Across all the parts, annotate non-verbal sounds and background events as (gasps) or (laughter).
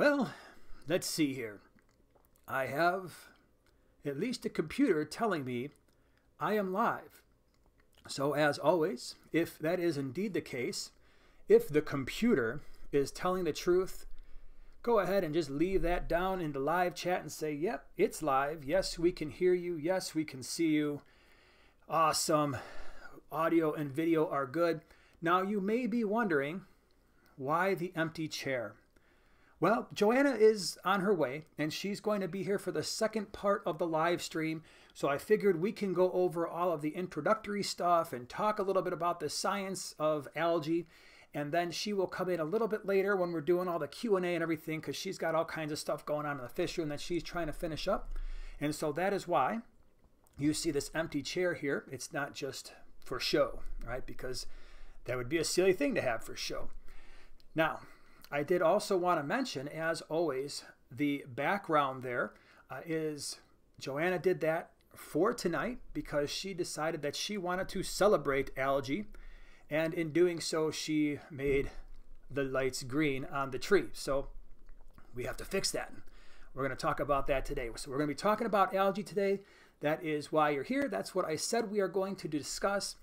Well, let's see here. I have at least a computer telling me I am live. So, as always, if that is indeed the case, if the computer is telling the truth, go ahead and just leave that down in the live chat and say, Yep, it's live. Yes, we can hear you. Yes, we can see you. Awesome. Audio and video are good. Now, you may be wondering why the empty chair? Well, Joanna is on her way and she's going to be here for the second part of the live stream. So I figured we can go over all of the introductory stuff and talk a little bit about the science of algae. And then she will come in a little bit later when we're doing all the Q&A and everything because she's got all kinds of stuff going on in the fish room that she's trying to finish up. And so that is why you see this empty chair here. It's not just for show, right? Because that would be a silly thing to have for show. Now, I did also want to mention, as always, the background there uh, is Joanna did that for tonight because she decided that she wanted to celebrate algae. And in doing so, she made the lights green on the tree. So we have to fix that. We're going to talk about that today. So we're going to be talking about algae today. That is why you're here. That's what I said we are going to discuss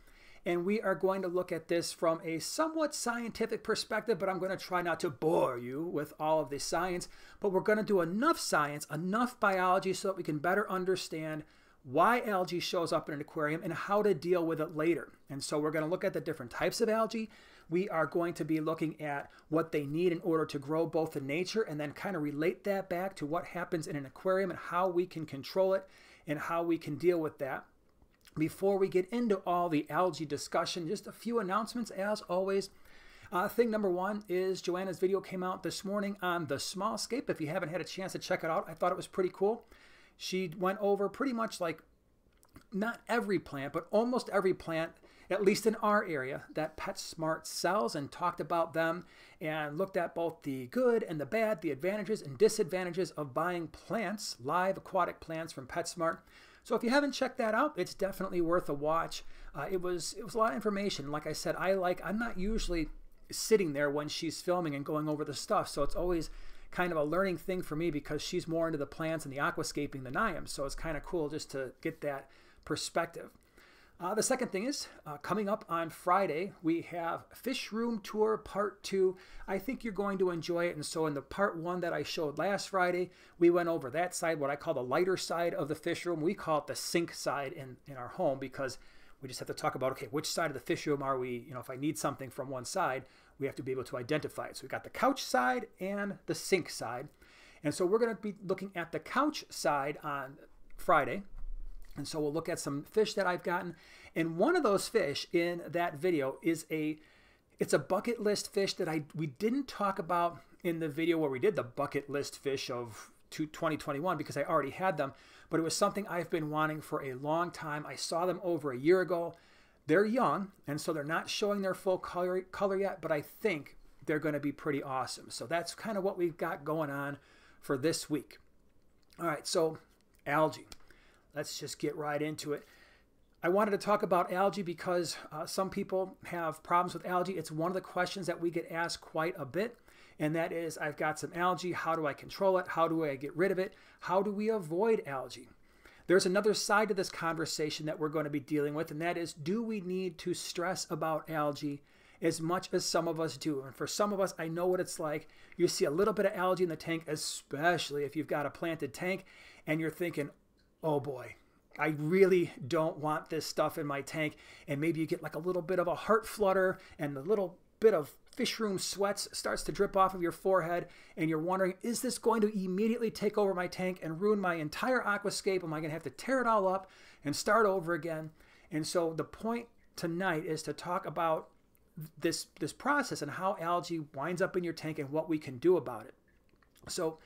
and we are going to look at this from a somewhat scientific perspective, but I'm going to try not to bore you with all of the science, but we're going to do enough science, enough biology so that we can better understand why algae shows up in an aquarium and how to deal with it later. And so we're going to look at the different types of algae. We are going to be looking at what they need in order to grow both in nature and then kind of relate that back to what happens in an aquarium and how we can control it and how we can deal with that. Before we get into all the algae discussion, just a few announcements as always. Uh, thing number one is Joanna's video came out this morning on the Smallscape. If you haven't had a chance to check it out, I thought it was pretty cool. She went over pretty much like not every plant, but almost every plant, at least in our area, that PetSmart sells and talked about them and looked at both the good and the bad, the advantages and disadvantages of buying plants, live aquatic plants from PetSmart. So if you haven't checked that out, it's definitely worth a watch. Uh, it was it was a lot of information. Like I said, I like I'm not usually sitting there when she's filming and going over the stuff, so it's always kind of a learning thing for me because she's more into the plants and the aquascaping than I am. So it's kind of cool just to get that perspective. Uh, the second thing is uh, coming up on Friday, we have Fish Room Tour Part 2. I think you're going to enjoy it. And so, in the part one that I showed last Friday, we went over that side, what I call the lighter side of the fish room. We call it the sink side in, in our home because we just have to talk about okay, which side of the fish room are we? You know, if I need something from one side, we have to be able to identify it. So, we got the couch side and the sink side. And so, we're going to be looking at the couch side on Friday. And so we'll look at some fish that I've gotten. And one of those fish in that video is a it's a bucket list fish that I we didn't talk about in the video where we did the bucket list fish of 2021 because I already had them, but it was something I've been wanting for a long time. I saw them over a year ago. They're young, and so they're not showing their full color, color yet, but I think they're going to be pretty awesome. So that's kind of what we've got going on for this week. All right, so algae let's just get right into it. I wanted to talk about algae because uh, some people have problems with algae. It's one of the questions that we get asked quite a bit. And that is I've got some algae. How do I control it? How do I get rid of it? How do we avoid algae? There's another side to this conversation that we're going to be dealing with, and that is do we need to stress about algae as much as some of us do? And for some of us, I know what it's like. You see a little bit of algae in the tank, especially if you've got a planted tank, and you're thinking, oh boy, I really don't want this stuff in my tank. And maybe you get like a little bit of a heart flutter and the little bit of fish room sweats starts to drip off of your forehead and you're wondering, is this going to immediately take over my tank and ruin my entire aquascape? Am I going to have to tear it all up and start over again? And so the point tonight is to talk about this this process and how algae winds up in your tank and what we can do about it. So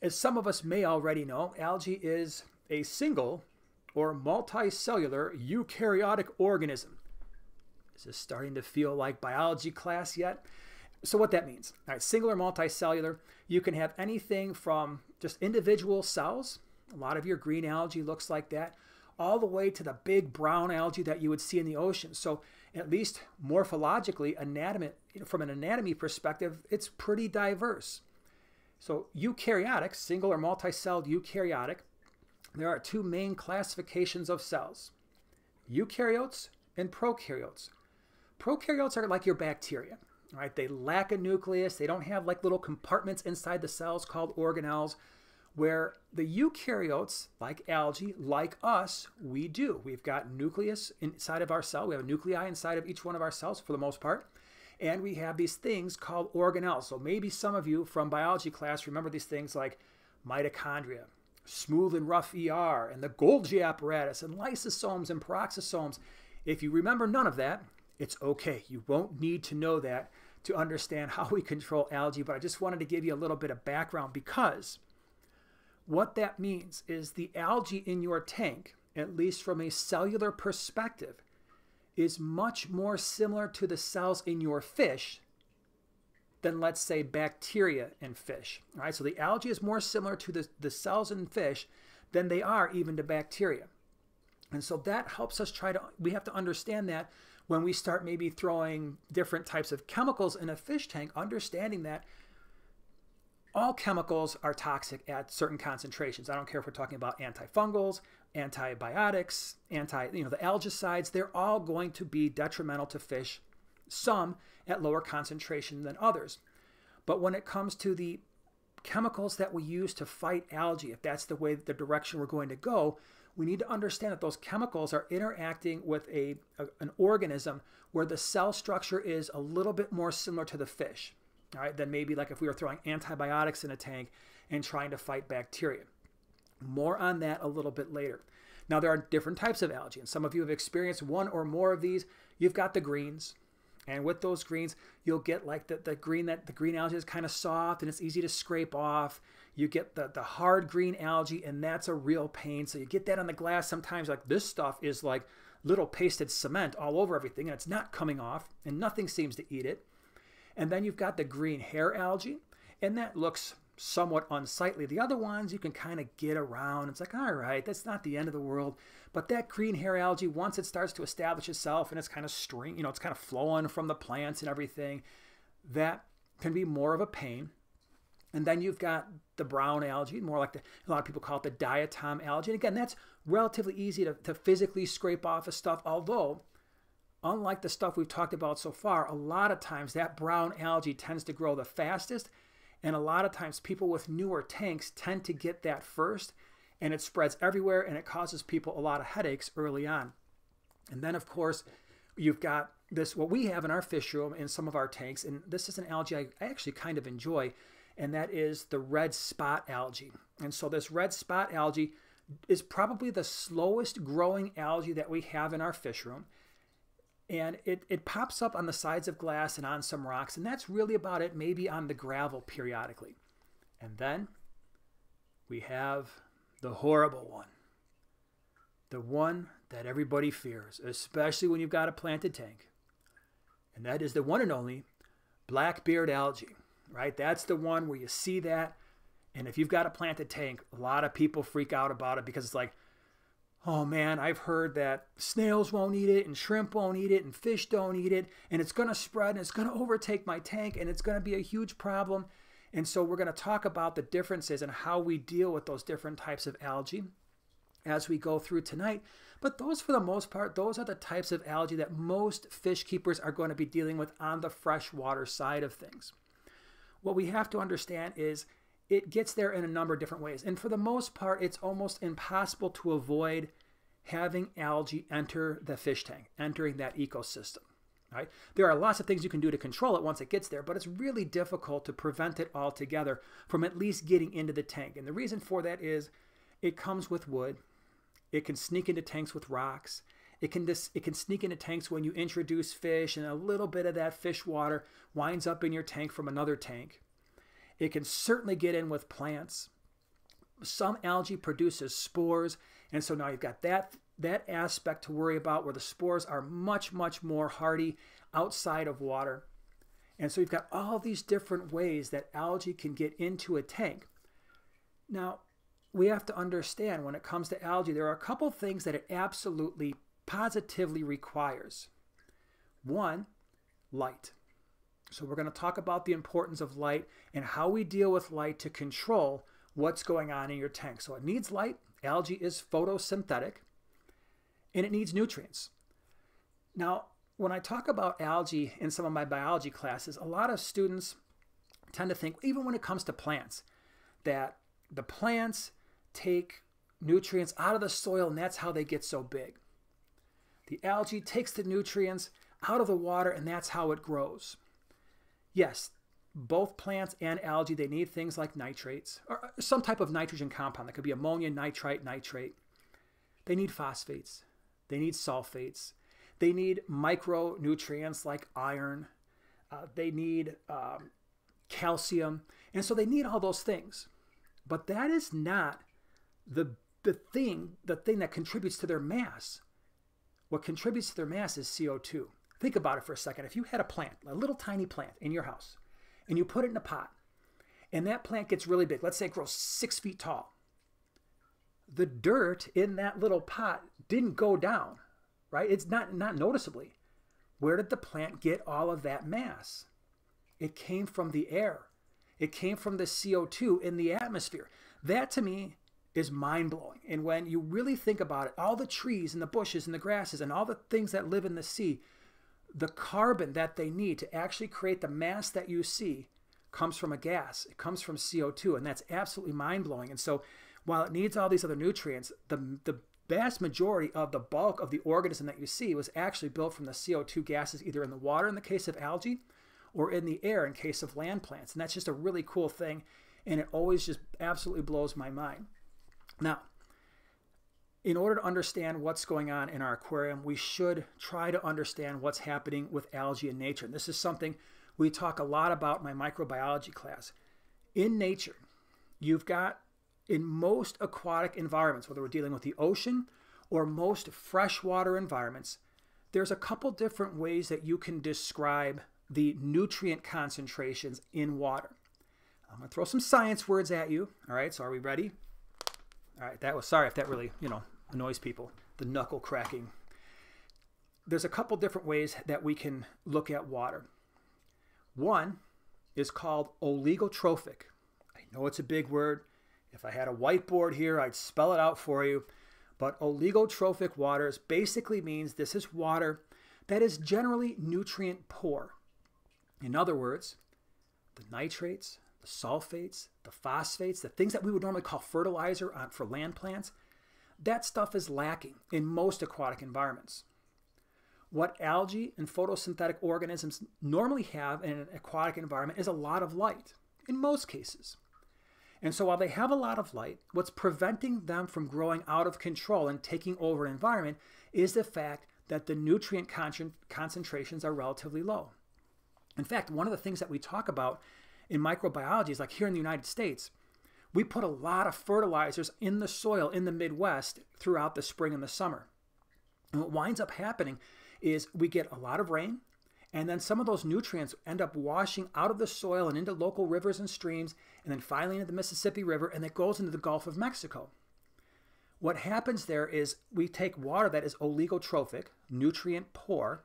as some of us may already know, algae is a single or multicellular eukaryotic organism. Is this starting to feel like biology class yet? So what that means, all right, single or multicellular, you can have anything from just individual cells, a lot of your green algae looks like that, all the way to the big brown algae that you would see in the ocean. So at least morphologically, anatomy, from an anatomy perspective, it's pretty diverse. So eukaryotic, single or multi-celled eukaryotic, there are two main classifications of cells, eukaryotes and prokaryotes. Prokaryotes are like your bacteria, right? They lack a nucleus. They don't have like little compartments inside the cells called organelles, where the eukaryotes, like algae, like us, we do. We've got nucleus inside of our cell. We have a nuclei inside of each one of our cells for the most part. And we have these things called organelles. So maybe some of you from biology class remember these things like mitochondria, smooth and rough ER, and the Golgi apparatus, and lysosomes and peroxisomes. If you remember none of that, it's okay. You won't need to know that to understand (laughs) how we control algae, but I just wanted to give you a little bit of background because what that means is the algae in your tank, at least from a cellular perspective, is much more similar to the cells in your fish than let's say bacteria in fish. All right, so the algae is more similar to the, the cells in fish than they are even to bacteria. And so that helps us try to, we have to understand that when we start maybe throwing different types of chemicals in a fish tank, understanding that all chemicals are toxic at certain concentrations. I don't care if we're talking about antifungals, antibiotics, anti, you know, the algicides, they're all going to be detrimental to fish, some at lower concentration than others. But when it comes to the chemicals that we use to fight algae, if that's the way the direction we're going to go, we need to understand that those chemicals are interacting with a, a, an organism where the cell structure is a little bit more similar to the fish, all right, than maybe like if we were throwing antibiotics in a tank and trying to fight bacteria. More on that a little bit later. Now, there are different types of algae, and some of you have experienced one or more of these. You've got the greens, and with those greens, you'll get like the, the green that the green algae is kind of soft and it's easy to scrape off. You get the, the hard green algae, and that's a real pain. So you get that on the glass sometimes, like this stuff is like little pasted cement all over everything, and it's not coming off, and nothing seems to eat it. And then you've got the green hair algae, and that looks somewhat unsightly. The other ones you can kind of get around. It's like, all right, that's not the end of the world. But that green hair algae, once it starts to establish itself and it's kind of string, you know, it's kind of flowing from the plants and everything, that can be more of a pain. And then you've got the brown algae, more like the, a lot of people call it the diatom algae. And again, that's relatively easy to, to physically scrape off of stuff, although unlike the stuff we've talked about so far, a lot of times that brown algae tends to grow the fastest. And a lot of times people with newer tanks tend to get that first and it spreads everywhere and it causes people a lot of headaches early on. And then of course, you've got this, what we have in our fish room in some of our tanks, and this is an algae I, I actually kind of enjoy and that is the red spot algae. And so this red spot algae is probably the slowest growing algae that we have in our fish room. And it, it pops up on the sides of glass and on some rocks, and that's really about it, maybe on the gravel periodically. And then we have the horrible one. The one that everybody fears, especially when you've got a planted tank. And that is the one and only blackbeard algae right? That's the one where you see that. And if you've got a planted tank, a lot of people freak out about it because it's like, oh man, I've heard that snails won't eat it and shrimp won't eat it and fish don't eat it and it's going to spread and it's going (laughs) to overtake my tank and it's going to be a huge problem. And so we're going to talk about the differences and how we deal with those different types of algae as we go through tonight. But those, for the most part, those are the types of algae that most fish keepers are going to be dealing with on the freshwater side of things what we have to understand is it gets there in a number of different ways. And for the most part, it's almost impossible to avoid having algae enter the fish tank, entering that ecosystem. Right? There are lots of things you can do to control it once it gets there, but it's really difficult to prevent it altogether from at least getting into the tank. And the reason for that is it comes with wood. It can sneak into tanks with rocks. It can dis- it can sneak into tanks when you introduce fish, and a little bit of that fish water winds up in your tank from another tank. It can certainly get in with plants. Some algae produces spores, and so now you've got that that aspect to worry about where the spores are much much more hardy outside of water. And so you've got all these different ways that algae can get into a tank. Now, we have to understand when it comes to algae, there are a couple things that it absolutely positively requires one, light. So we're going to talk about the importance of light and how we deal with light to control what's going on in your tank. So it needs light. Algae is photosynthetic and it needs nutrients. Now, when I talk about algae in some of my biology classes, a lot of students tend to think, even when it comes to plants, that the plants take nutrients out of the soil and that's how they get so big. The algae takes the nutrients out of the water and that's how it grows. Yes, both plants and algae, they need things like nitrates or some type of nitrogen compound. That could be ammonia, nitrite, nitrate. They need phosphates. They need sulfates. They need micronutrients like iron. Uh, they need um, calcium. And so they need all those things. But that is not the, the thing, the thing that contributes to their mass. What contributes to their mass is CO2. Think about it for a second. If you had a plant, a little tiny plant in your house, and you put it in a pot, and that plant gets really big, let's say it grows six feet tall, the dirt in that little pot didn't go down, right? It's not, not noticeably. Where did the plant get all of that mass? It came from the air. It came from the CO2 in the atmosphere. That to me is mind blowing. And when you really think about it, all the trees and the bushes and the grasses and all the things that live in the sea, the carbon that they need to actually create the mass that you see comes from a gas. It comes from CO2, and that's absolutely mind blowing. And so, while it needs all these other nutrients, the, the vast majority of the bulk of the organism that you see was actually built from the CO2 gases, either in the water in the case of algae or in the air in case of land plants. And that's just a really cool thing. And it always just absolutely blows my mind. Now, in order to understand what's going on in our aquarium, we should try to understand what's happening with algae in nature. And this is something we talk a lot about in my microbiology class. In nature, you've got in most aquatic environments, whether we're dealing with the ocean or most freshwater environments, there's a couple different ways that you can describe the nutrient concentrations in water. I'm going to throw some science words at you. All right, so are we ready? All right, that was sorry if that really, you know, annoys people, the knuckle cracking. There's a couple different ways that we can look at water. One is called oligotrophic. I know it's a big word. If I had a whiteboard here, I'd spell it out for you. But oligotrophic waters basically means this is water that is generally nutrient poor. In other words, the nitrates, the sulfates, the phosphates, the things that we would normally call fertilizer for land plants, that stuff is lacking in most aquatic environments. What algae and photosynthetic organisms normally have in an aquatic environment is a lot of light, in most cases. And so while they have a lot of light, what's preventing them from growing out of control and taking over an environment is the fact that the nutrient concentrations are relatively low. In fact, one of the things that we talk about in microbiology is like here in the United States, we put a lot of fertilizers in the soil in the Midwest throughout the spring and the summer. And what winds up happening is we get a lot of rain, and then some of those nutrients end up washing out of the soil and into local rivers and streams, and then finally into the Mississippi River, and it goes into the Gulf of Mexico. What happens there is we take water that is oligotrophic, nutrient poor,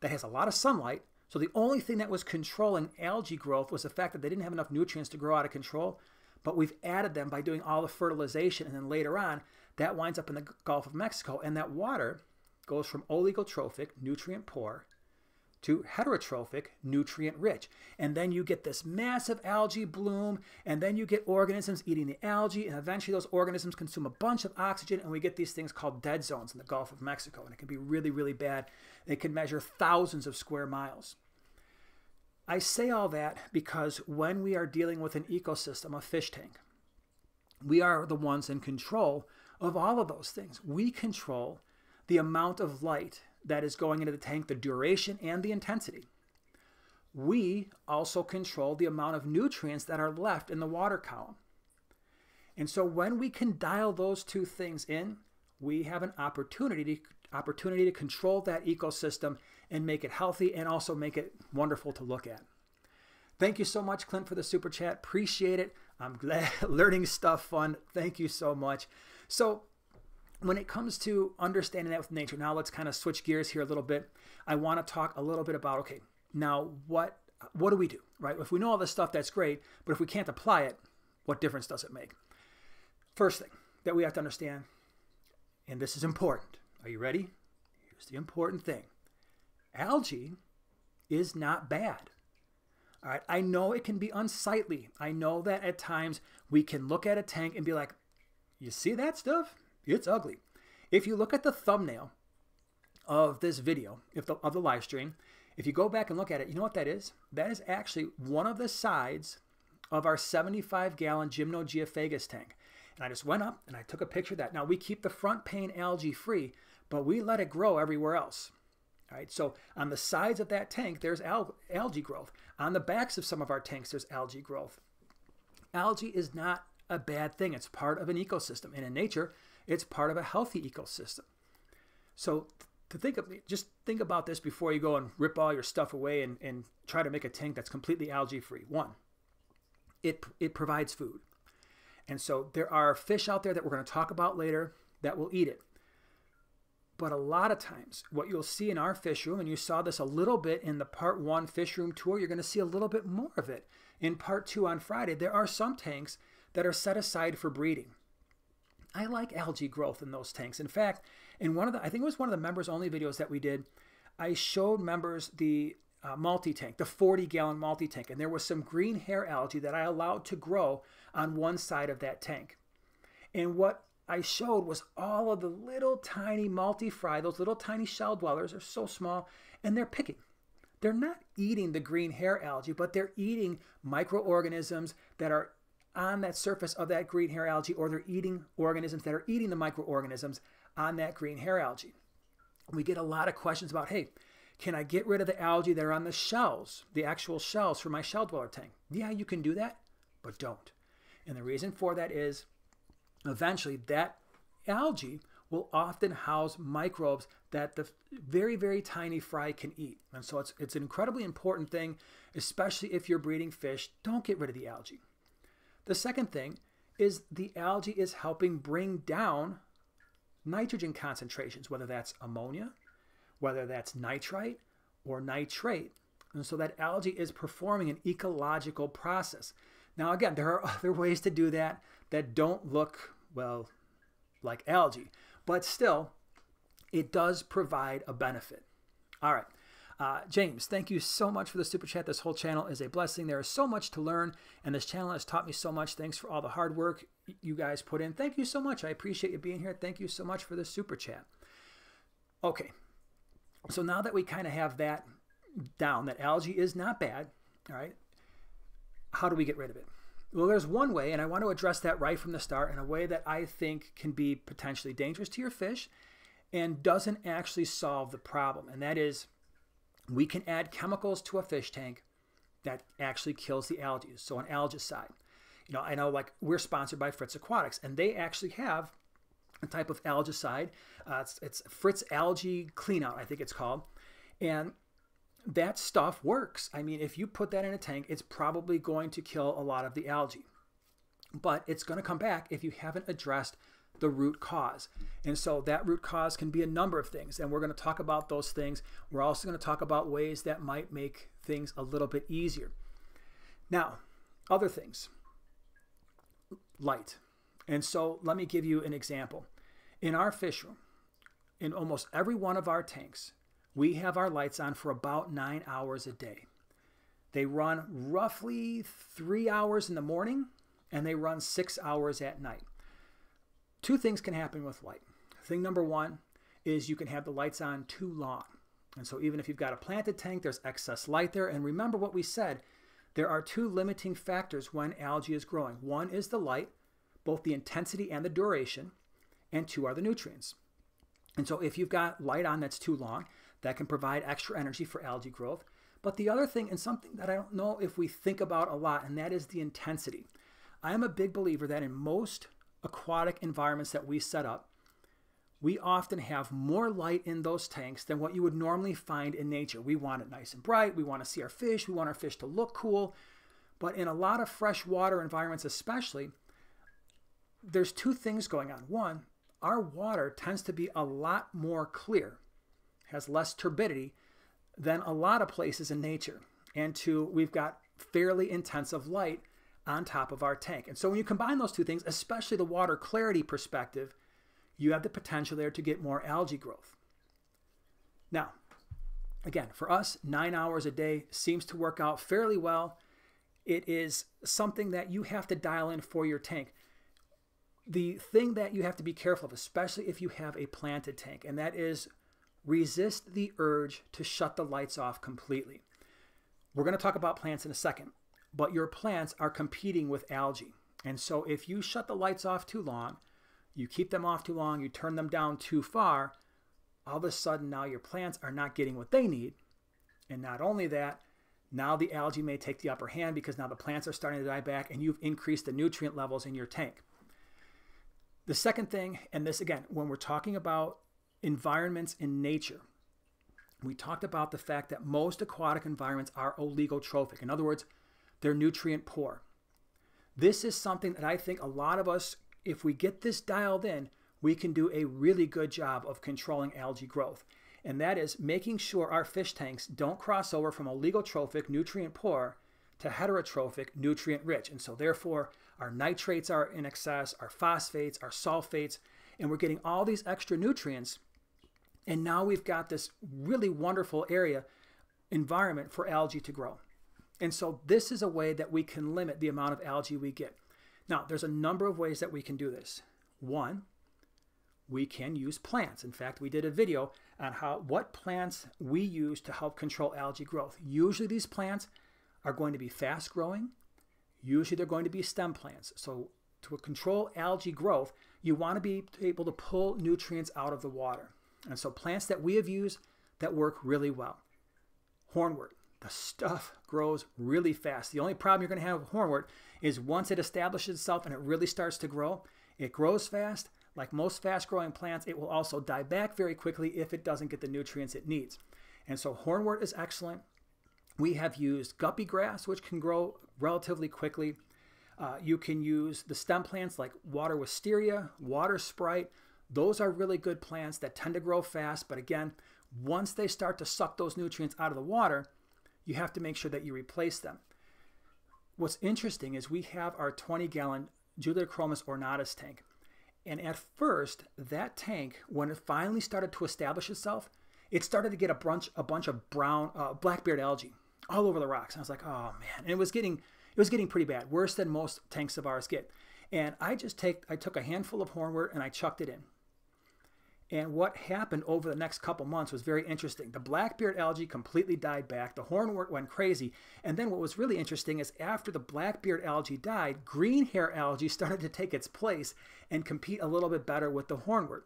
that has a lot of sunlight. So the only thing that was controlling algae growth was the fact that they didn't have enough nutrients to grow out of control but we've added them by doing all the fertilization. And then later on, that winds up in the Gulf of Mexico. And that water goes from oligotrophic, nutrient poor, to heterotrophic, nutrient rich. And then you get this massive algae bloom, and then you get organisms eating the algae, and eventually those organisms consume a bunch of oxygen, and we get these things called dead zones in the Gulf of Mexico. And it can be really, really bad. It can measure thousands of square miles. I say all that because when we are dealing with an ecosystem, a fish tank, we are the ones in control of all of those things. We control the amount of light that is going into the tank, the duration, and the intensity. We also control the amount of nutrients that are left in the water column. And so when we can dial those two things in, we have an opportunity to, opportunity to control that ecosystem and make it healthy and also make it wonderful to look at. Thank you so much, Clint, for the super chat. Appreciate it. I'm glad (laughs) learning stuff fun. Thank you so much. So, when it comes to understanding that with nature, now let's kind of switch gears here a little bit. I want to talk a little bit about okay, now what what do we do, right? If we know all this stuff, that's great. But if we can't apply it, what difference does it make? First thing that we have to understand, and this is important. Are you ready? Here's the important thing algae is not bad. All right, I know it can be unsightly. I know that at times we can look at a tank and be like, you see that stuff? It's ugly. If you look at the thumbnail of this video, if the, of the live stream, if you go back and look at it, you know what that is? That is actually one of the sides of our 75 gallon Gymnogeophagus tank. And I just went up and I took a picture of that. Now we keep the front pane algae free, but we let it grow everywhere else. All right, so on the sides of that tank, there's al algae growth. On the backs of some of our tanks, there's algae growth. Algae is not a bad thing. It's part of an ecosystem. And in nature, it's part of a healthy ecosystem. So to think of just think about this before you go and rip all your stuff away and, and try to make a tank that's completely algae free. One, it, it provides food. And so there are fish out there that we're going to talk about later that will eat it. But a lot of times, what you'll see in our fish room, and you saw this a little bit in the part one fish room tour, you're going to see a little bit more of it in part two on Friday. There are some tanks that are set aside for breeding. I like algae growth in those tanks. In fact, in one of the, I think it was one of the members only videos that we did, I showed members the uh, multi tank, the 40 gallon multi tank, and there was some green hair algae that I allowed to grow on one side of that tank. And what I showed was all of the little tiny multi-fry, those little tiny shell dwellers are so small, and they're picking. They're not eating the green hair algae, but they're eating microorganisms that are on that surface of that green hair algae, or they're eating organisms that are eating the microorganisms on that green hair algae. We get a lot of questions about, hey, can I get rid of the algae that are on the shells, the actual shells for my shell dweller tank? Yeah, you can do that, but don't. And the reason for that is eventually that algae will often house microbes that the very, very tiny fry can eat. And so it's, it's an incredibly important thing, especially if you're breeding fish. Don't get rid of the algae. The second thing is the algae is helping bring down nitrogen concentrations, whether that's ammonia, whether that's nitrite or nitrate. And so that algae is performing an ecological process. Now, again, there are (laughs) other ways to do that that don't look, well, like algae, but still, it does provide a benefit. All right. Uh, James, thank you so much for the super chat. This whole channel is a blessing. There is so much to learn, and this channel has taught me so much. Thanks for all the hard work you guys put in. Thank you so much. I appreciate you being here. Thank you so much for the super chat. Okay, so now that we kind of have that down, that algae is not bad, all right, how do we get rid of it? Well, there's one way, and I want to address that right from the start in a way that I think can be potentially dangerous to your fish and doesn't actually solve the problem, and that is we can add chemicals to a fish tank that actually kills the algae. So an algicide. You know, I know like we're sponsored by Fritz Aquatics, and they actually have a type of algicide. Uh, it's, it's Fritz Algae Cleanout, I think it's called. And that stuff works. I mean, if you put that in a tank, it's probably going to kill a lot of the algae. But it's going to come back if you haven't addressed the root cause. And so that root cause can be a number of things. And we're going to talk about those things. We're also going to talk about ways that might make things a little bit easier. Now, other things light. And so let me give you an example. In our fish room, in almost every one of our tanks, we have our lights on for about nine hours a day. They run roughly three hours in the morning and they run six hours at night. Two things can happen with light. Thing number one is you can have the lights on too long. And so even if you've got a planted tank, there's excess light there. And remember what we said, there are two limiting factors when algae is growing. One is the light, both the intensity and the duration, and two are the nutrients. And so if you've got light on that's too long, that can provide extra energy for algae growth. But the other thing, and something that I don't know if we think about a lot, and that is the intensity. I am a big believer that in most aquatic environments that we set up, we often have more light in those tanks than what you would normally find in nature. We want it nice and bright. We want to see our fish. We want our fish to look cool. But in a lot of freshwater environments, especially, there's two things going on. One, our water tends to be a lot more clear, has less turbidity than a lot of places in nature. and two, we've got fairly intensive light on top of our tank. And so when you combine those two things, especially the water clarity perspective, you have the potential there to get more algae growth. Now, again, for us, nine hours a day seems to work out fairly well. It is something that you have to dial in for your tank. The thing that you have to be careful of, especially if you have a planted tank, and that is resist the urge to shut the lights off completely. We're going to talk about plants in a second, but your plants are competing with algae. And so if you shut the lights off too long, you keep them off too long, you turn them down too far, all of a sudden now your plants are not getting what they need. And not only that, now the algae may take the upper hand because now the plants are starting to die back and you've increased the nutrient levels in your tank. The second thing, and this again, when we're talking about environments in nature, we talked about the fact that most aquatic environments are oligotrophic. In other words, they're nutrient poor. This is something that I think a lot of us, if we get this dialed in, we can do a really good job of controlling algae growth. And that is making sure our fish tanks don't cross over from oligotrophic, nutrient poor, to heterotrophic, nutrient rich. And so, therefore, our nitrates are in excess, our phosphates, our sulfates, and we're getting all these extra nutrients. And now we've got this really wonderful area, environment for algae to grow. And so, this is a way that we can limit the amount of algae we get. Now, there's a number of ways that we can do this. One, we can use plants. In fact, we did a video on how what plants we use to help control algae growth. Usually these plants are going to be fast growing. Usually they're going to be stem plants. So to control algae growth, you want to be able to pull nutrients out of the water. And so plants that we have used that work really well. Hornwort. The stuff grows really fast. The only problem you're going to have with hornwort is once it establishes itself and it really starts to grow, it grows fast like most fast growing plants, it will also die back very quickly if it doesn't get the nutrients it needs. And so hornwort is excellent. We have used guppy grass, which can grow relatively quickly. Uh, you can use the stem plants like water wisteria, water sprite. Those are really good plants that tend to grow fast, but again, once they start to suck those nutrients out of the water, you have to make sure that you replace them. What's interesting is we have our 20 gallon Julidochromis ornatus tank. And at first, that tank, when it finally started to establish itself, it started to get a bunch, a bunch of brown uh, blackbeard algae all over the rocks. And I was like, oh man, and it was getting, it was getting pretty bad, worse than most tanks of ours get. And I just take, I took a handful of hornwort and I chucked it in. And what happened over the next couple months was very interesting. The blackbeard algae completely died back. The hornwort went crazy. And then what was really interesting is after the blackbeard algae died, green hair algae (laughs) started to take its place and compete a little bit better with the hornwort.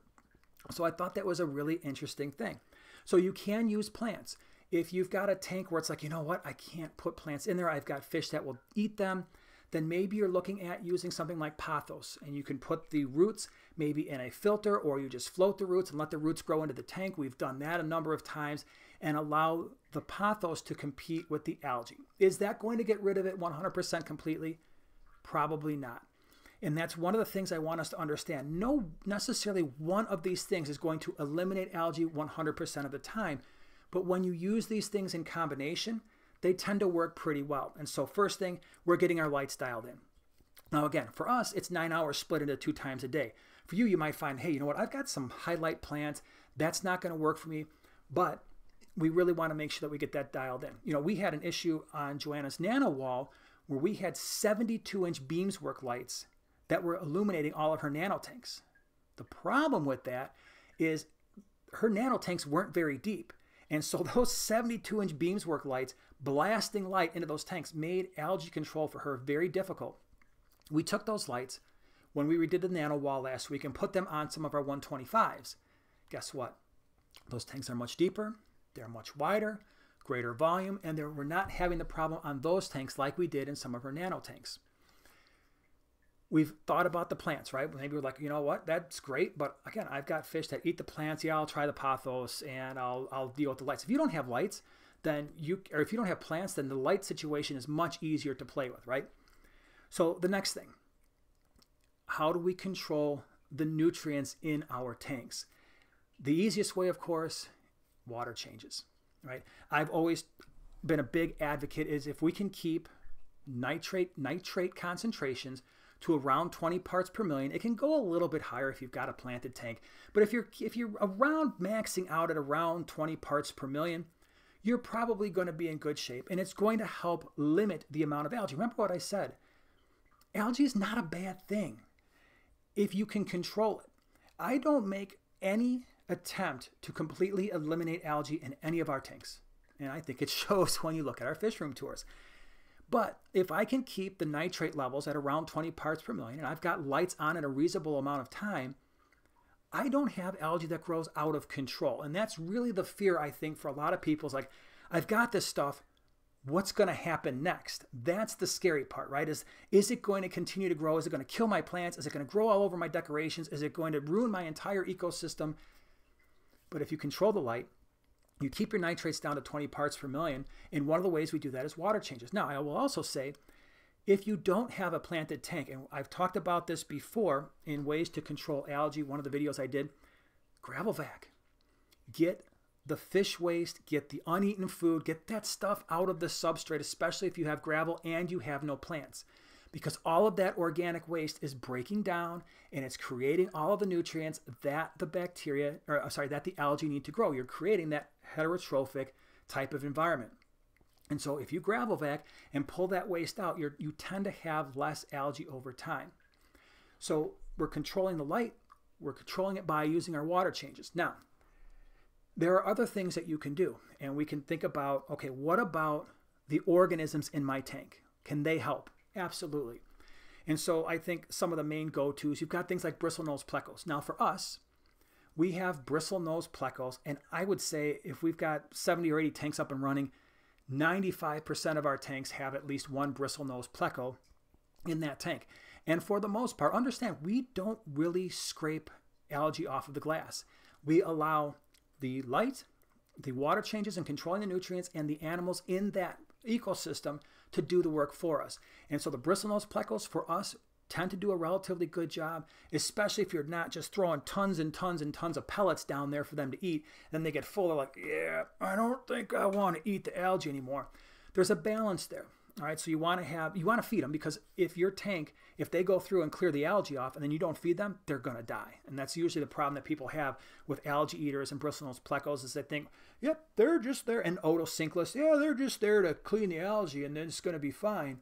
So I thought that was a really interesting thing. So you can use plants. If you've got a tank where it's like, you know what, I can't put plants in there, I've got fish that will eat them then maybe you're looking at using something like pothos and you can put the roots maybe in a filter or you just float the roots and let the roots grow into the tank. We've done that a number of times and allow the pothos to compete with the algae. Is that going to get rid of it 100% completely? Probably not. And that's one of the things I want us to understand. No, necessarily one of these things is going to eliminate algae 100% of the time. But when you use these things in combination, they tend to work pretty well. And so, first thing, we're getting our lights dialed in. Now, again, for us, it's nine hours split into two times a day. For you, you might find, hey, you know what, I've got some highlight plants. That's not going to work for me. But we really want to make sure that we get that dialed in. You know, we had an issue on Joanna's nano wall where we had 72 inch Beamswork lights that were illuminating all of her nano tanks. The problem with that is her nano tanks weren't very deep. And so (laughs) those 72 inch Beamswork lights blasting light into those tanks made algae control for her very difficult. We took those lights when we redid the nano wall last week and put them on some of our 125s. Guess what? Those tanks are much deeper, they're much wider, greater volume, and we're not having the problem on those tanks like we did in some of our nano tanks. We've thought about the plants, right? Maybe we're like, you know what, that's great, but again, I've got fish that eat the plants. Yeah, I'll try the pothos and I'll, I'll deal with the lights. If you don't have lights, then you, or if you don't have plants, then the light situation is much easier to play with, right? So the next thing, how do we control the nutrients in our tanks? The easiest way, of course, water changes, right? I've always been a big advocate is if we can keep nitrate nitrate concentrations to around 20 parts per million. It can go a little bit higher if you've got a planted tank, but if you're if you're around maxing out at around 20 parts per million, you're probably going to be in good shape and it's going to help limit the amount of algae. Remember what I said. Algae is not a bad thing if you can control it. I don't make any attempt to completely eliminate algae in any of our tanks. And I think it (laughs) shows when you look at our fish room tours. But if I can keep the nitrate levels at around 20 parts per million and I've got lights on at a reasonable amount of time, I don't have algae that grows out of control. And that's really the fear, I think, for a lot of people is like, I've got this stuff. What's going to happen next? That's the scary part, right? Is, is it going to continue to grow? Is it going to kill my plants? Is it going to grow all over my decorations? Is it going to ruin my entire ecosystem? But if you control the light, you keep your nitrates down to 20 parts per million. And one of the ways we do that is water changes. Now, I will also say, if you don't have a planted tank, and I've talked about this before in ways to control algae, one of the videos I did, gravel vac. Get the fish waste, get the uneaten food, get that stuff out of the substrate, especially if you have gravel and you have no plants. Because all of that organic waste is breaking down and it's creating all of the nutrients that the bacteria, or uh, sorry, that the algae need to grow. You're creating that heterotrophic type of environment. And so if you gravel vac and pull that waste out, you you tend to have less algae over time. So we're controlling the light, we're controlling it by using our water changes. Now, there are other things that you can do, and we can think about okay, what about the organisms in my tank? Can they help? Absolutely. And so I think some of the main go tos, you've got things like bristlenose plecos. Now, for us, we have bristlenose plecos, and I would say if we've got 70 or 80 tanks up and running, 95% of our tanks have at least one bristlenose pleco in that tank. And for the most part, understand we don't really scrape algae off of the glass. We allow the light, the water changes and controlling the nutrients, and the animals in that ecosystem to do the work for us. And so the bristlenose plecos for us tend to do a relatively good job, especially if you're not just throwing tons and tons and tons of pellets down there for them to eat. Then they get full they're like, yeah, I don't think I want to eat the algae anymore. There's a balance there. All right, so you want to have you want to feed them because if your tank, if they go through and clear the algae off and then you don't feed them, they're to die. And that's usually the problem that people have with algae eaters and bristlenose plecos is they think, yep, they're just there and otocinclus, yeah, they're just there to clean the algae and then it's to be fine.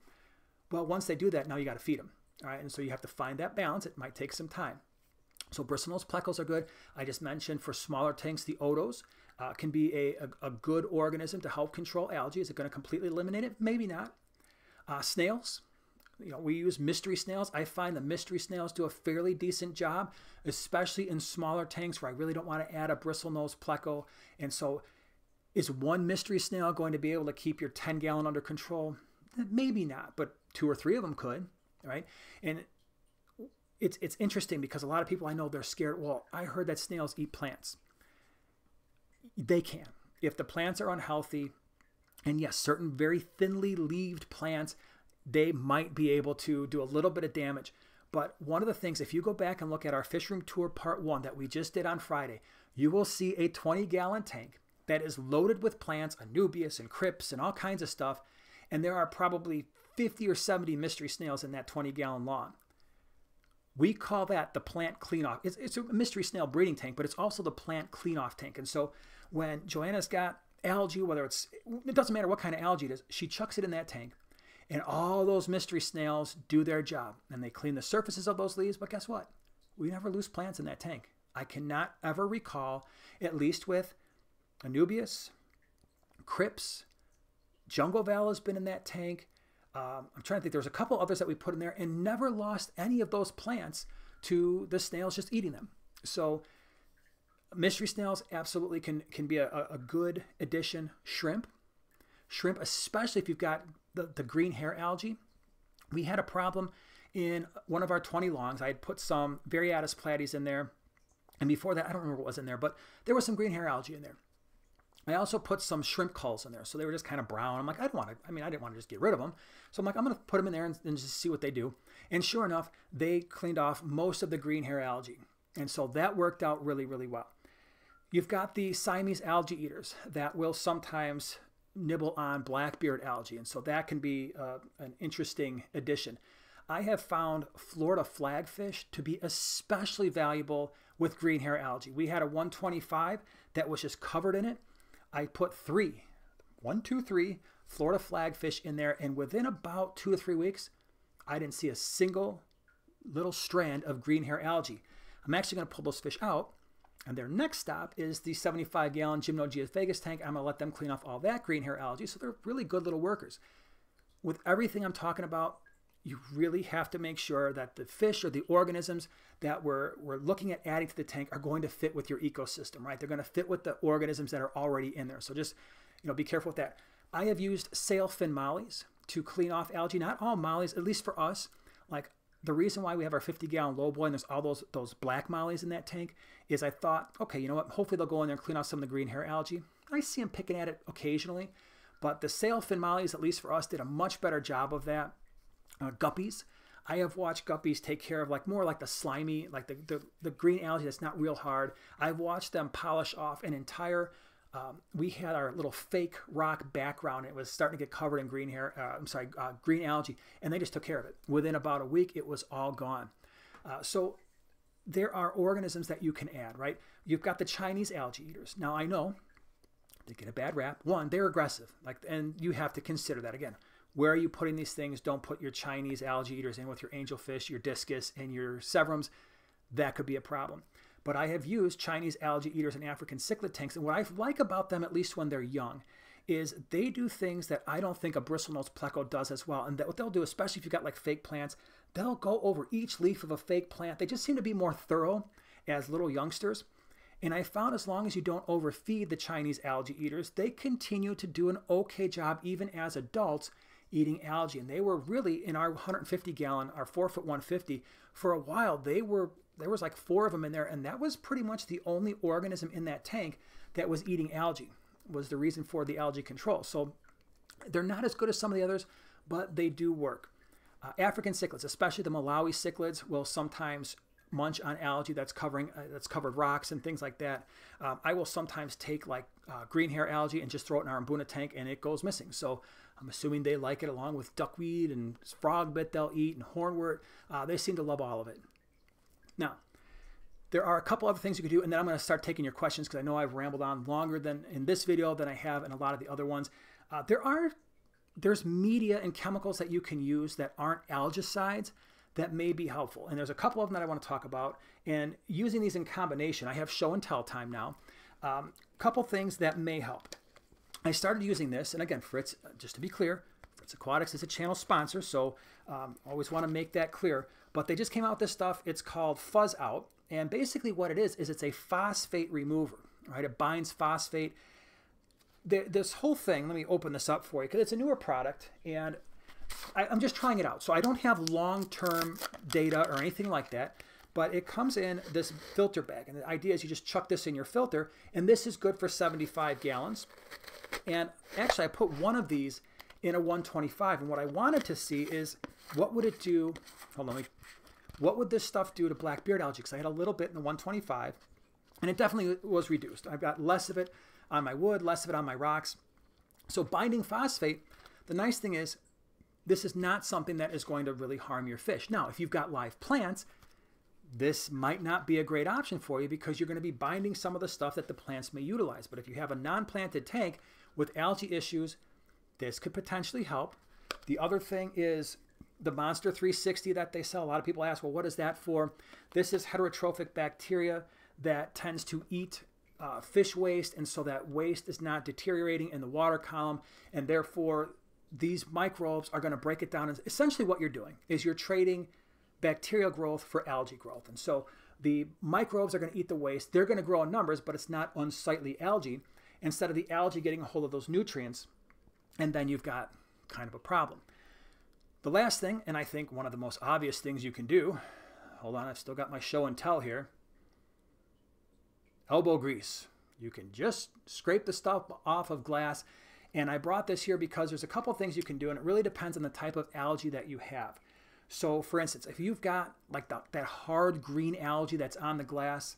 Well, once they do that, now you got to feed them. All right, and so you have to find that balance. It might take some time. So bristlenose plecos are good. I just mentioned for smaller tanks, the otos uh, can be a, a, a, good organism to help control algae. Is it going to completely eliminate it? Maybe not. Uh, snails, you know, we use mystery snails. I find the mystery snails do a fairly decent job, especially in smaller tanks where I really don't want to add a bristlenose pleco. And so, is one mystery snail going to be able to keep your 10 gallon under control? Maybe not, but two or three of them could right? And it's it's interesting because a lot of people I know they're scared. Well, I heard that snails eat plants. They can. If the plants are unhealthy, and yes, certain very thinly leaved plants, they might be able to do a little bit of damage. But one of the things, if you go back and look at our fish room tour part one that we just did on Friday, you will see a 20 gallon tank that is loaded with plants, anubias and crypts and all kinds of stuff. And there are probably 50 or 70 mystery snails in that 20 gallon long. We call that the plant clean off. It's, it's a mystery snail breeding tank, but it's also the plant clean off tank. And so when Joanna's got algae, whether it's, it doesn't matter what kind of algae it is, she chucks it in that tank. And all those mystery snails do their job and they clean the surfaces of those leaves. But guess what? We never lose plants in that tank. I cannot ever recall, at least with Anubias, Crypts, Jungle Val has been in that tank. Um, I'm trying to think. There's a couple others that we put in there and never lost any of those plants to the snails just eating them. So mystery snails absolutely can can be a, a good addition. Shrimp, shrimp, especially if you've got the, the green hair algae. We had a problem in one of our 20 longs. I had put some Variatus platies in there. And before that, I don't remember what was in there, but there was some green hair algae in there. I also put some shrimp culls in there. So they were just kind of brown. I'm like, I don't want to, I mean, I didn't want to just get rid of them. So I'm like, I'm going to put them in there and, and, just see what they do. And sure enough, they cleaned off most of the green hair algae. And so that worked out really, really well. You've got the Siamese algae eaters that will sometimes nibble on blackbeard algae, and so that can be uh, an interesting addition. I have found Florida flagfish to be especially valuable with green hair algae. We had a 125 that was just covered in it. I put three, one, two, three Florida flagfish in there, and within about two to three weeks, I didn't see a single little strand of green hair algae. I'm actually going to pull those fish out, and their next stop is the 75 gallon Gymnogeophagus tank. I'm going to let them clean off all that green hair algae, so they're really good little workers. With everything I'm talking about, you really have to make sure that the fish or the organisms that we're, we're looking at adding to the tank are going to fit with your ecosystem, right? They're going to fit with the organisms that are already in there. So just, you know, be careful with that. I have used sailfin mollies to clean off algae. Not all mollies, at least for us. Like the reason why we have our 50 gallon low boy and there's all those those black mollies in that tank is I thought, okay, you know what? Hopefully they'll go in there and clean off some of the green hair algae. I see them picking at it occasionally, but the sailfin mollies, at least for us, did a much better job of that. Uh, guppies, I have watched guppies take care of like more like the slimy, like the, the, the green algae that's not real hard. I've watched them polish off an entire um, we had our little fake rock background. It was starting to get covered in green hair. Uh, I'm sorry, uh, green algae, and they just took care of it. Within about a week, it was all gone. Uh, so there are organisms that you can add, right? You've got the Chinese algae eaters. Now I know they get a bad rap. One, they're aggressive, like, and you have to consider that again. Where are you putting these things? Don't put your Chinese algae eaters in with your angelfish, your discus, and your severums. That could be a problem but I have used Chinese algae eaters and African cichlid tanks. And what I like about them, at least when they're young, is they do things that I don't think a bristlenose pleco does as well. And that what they'll do, especially if you've got like fake plants, they'll go over each leaf of a fake plant. They just seem to be more thorough as little youngsters. And I found as long as you don't overfeed the Chinese algae eaters, they continue to do an okay job even as adults eating algae. And they were really in our 150 gallon, our four foot 150, for a while, they were there was like four of them in there, and that was pretty much the only organism in that tank that was eating algae. Was the reason for the algae control. So they're not as good as some of the others, but they do work. Uh, African cichlids, especially the Malawi cichlids, will sometimes munch on algae that's covering uh, that's covered rocks and things like that. Um, I will sometimes take like uh, green hair algae and just throw it in our Mbuna tank and it goes missing. So I'm assuming they like it along with duckweed and frog bit they'll eat and hornwort. Uh, they seem to love all of it. Now, there are a couple other things you can do, and then I'm going to start taking your questions because I know I've rambled on longer than in this video than I have in a lot of the other ones. Uh, there are there's media and chemicals that you can use that aren't algicides that may be helpful. And there's a couple of them that I want to talk about. And using these in combination, I have show and tell time now. A um, couple things that may help. I started using this, and again, Fritz, just to be clear, Fritz Aquatics is a channel sponsor, so um, always want to make that clear. But they just came out with this stuff. It's called Fuzz Out. And basically what it is, is it's a phosphate remover, right? It binds phosphate. This whole thing, let me open this up for you because it's a newer product and I, I'm just trying it out. So I don't have long-term data or anything like that but it comes in this filter bag. And the idea is you just chuck this in your filter, and this is good for 75 gallons. And actually, I put one of these in a 125. And what I wanted to see is what would it do? Hold on, me, what would this stuff do to black beard algae? Because I had a little bit in the 125, and it definitely was reduced. I've got less of it on my wood, less of it on my rocks. So binding phosphate, the nice thing is this is not something that is going to really harm your fish. Now, if you've got live plants, this might not be a great option for you because you're going to be binding some of the stuff that the plants may utilize. But if you have a non-planted tank with algae issues, this could potentially help. The other thing is the Monster 360 that they sell. A lot of people ask, well, what is that for? This is heterotrophic bacteria that tends to eat uh, fish waste, and so that waste is not deteriorating in the water column, and therefore these microbes are going to break it down. And essentially, what you're doing is you're trading bacterial growth for algae growth, and so the microbes are going to eat the waste. They're going to grow in numbers, but it's not unsightly algae. Instead of the algae getting a hold of those nutrients, and then you've got kind of a problem. The last thing, and I think one of the most obvious things you can do, hold on, I've still got my show and tell here. Elbow grease. You can just scrape the stuff off of glass. And I brought this here because there's a couple things you can do, and it really depends on the type of algae that you have. So, for instance, if you've got like the, that hard green algae that's on the glass,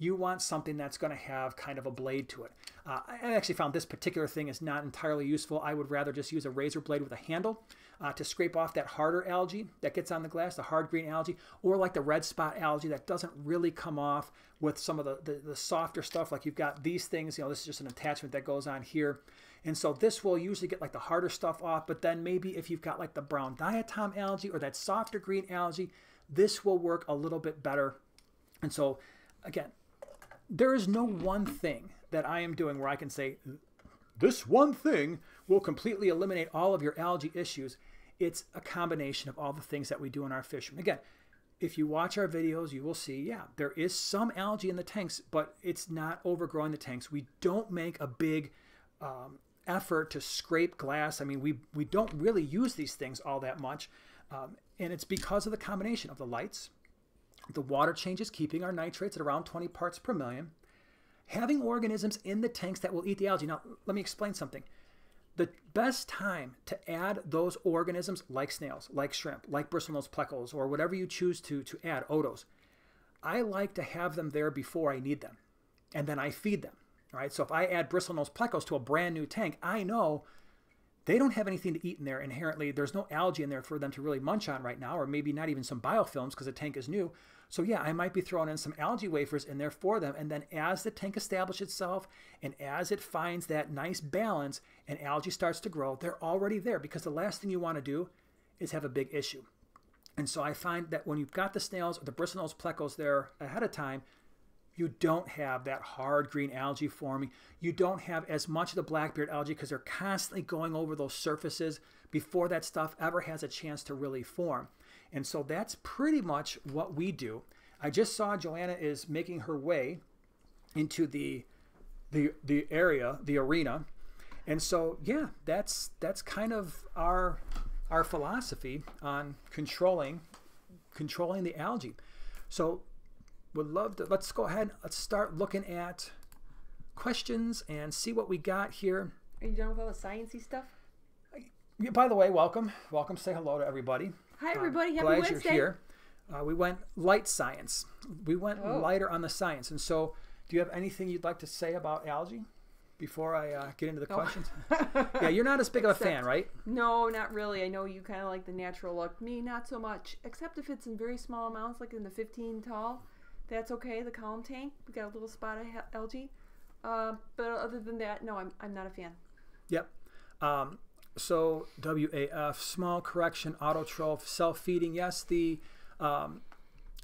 you want something that's going to have kind of a blade to it. Uh, I actually found this particular thing is not entirely useful. I would rather just use a razor blade with a handle uh, to scrape off that harder algae that gets on the glass, the hard green algae, or like the red spot algae that doesn't really come off with some of the, the, the softer stuff. Like you've got these things, you know, this is just an attachment that goes on here. And so this will usually get like the harder stuff off, but then maybe if you've got like the brown diatom algae or that softer green algae, this will work a little bit better. And so again, there is no one thing that I am doing where I can say, this one thing will completely eliminate all of your algae issues. It's a combination of all the things that we do in our fish. Room. Again, if you watch our videos, you will see, yeah, there is some algae in the tanks, but it's not overgrowing the tanks. We don't make a big um, effort to scrape glass. I mean, we, we don't really use these things all that much. Um, and it's because of the combination of the lights, the water changes, keeping our nitrates at around 20 parts per million, having organisms in the tanks that will eat the algae. Now, let me explain something. The best time to add those organisms, like snails, like shrimp, like bristlenose plecos, or whatever you choose to, to add, otos, I like to have them there before I need them. And then I feed them. Right? So if I add bristlenose plecos to a brand new tank, I know they don't have anything to eat in there inherently. There's no algae in there for them to really munch on right now, or maybe not even some biofilms because the tank is new. So yeah, I might be throwing in some algae wafers in there for them. And then as the tank establishes itself and as it finds that nice balance and algae starts to grow, they're already there because the last thing you want to do is have a big issue. And so I find that when you've got the snails or the bristlenose plecos there ahead of time, you don't have that hard green algae forming. You don't have as much of the blackbeard algae because they're constantly going over those surfaces before that stuff ever has a chance to really form. And so that's pretty much what we do. I just saw Joanna is making her way into the the the area, the arena. And so yeah, that's that's kind of our our philosophy on controlling controlling the algae. So would love to let's go ahead let's start looking at questions and see what we got here. Are you done with all the sciencey stuff? By the way, welcome. Welcome. Say hello to everybody. Hi, everybody. Uh, Happy glad Wednesday. you're here. Uh, we went light science. We went Oh. lighter on the science. And so, do you have anything you'd like to say about algae before I uh, get into the Oh. questions? (laughs) yeah, you're not as big of a fan, right? No, not really. I know you kind of like the natural look. Me, not so much. Except if it's in very small amounts, like in the 15 tall. That's okay. The column tank. We got a little spot of algae. Uh, but other than that, no, I'm, I'm not a fan. Yep. Um, so WAF, small correction, autotroph, self-feeding. Yes, the um,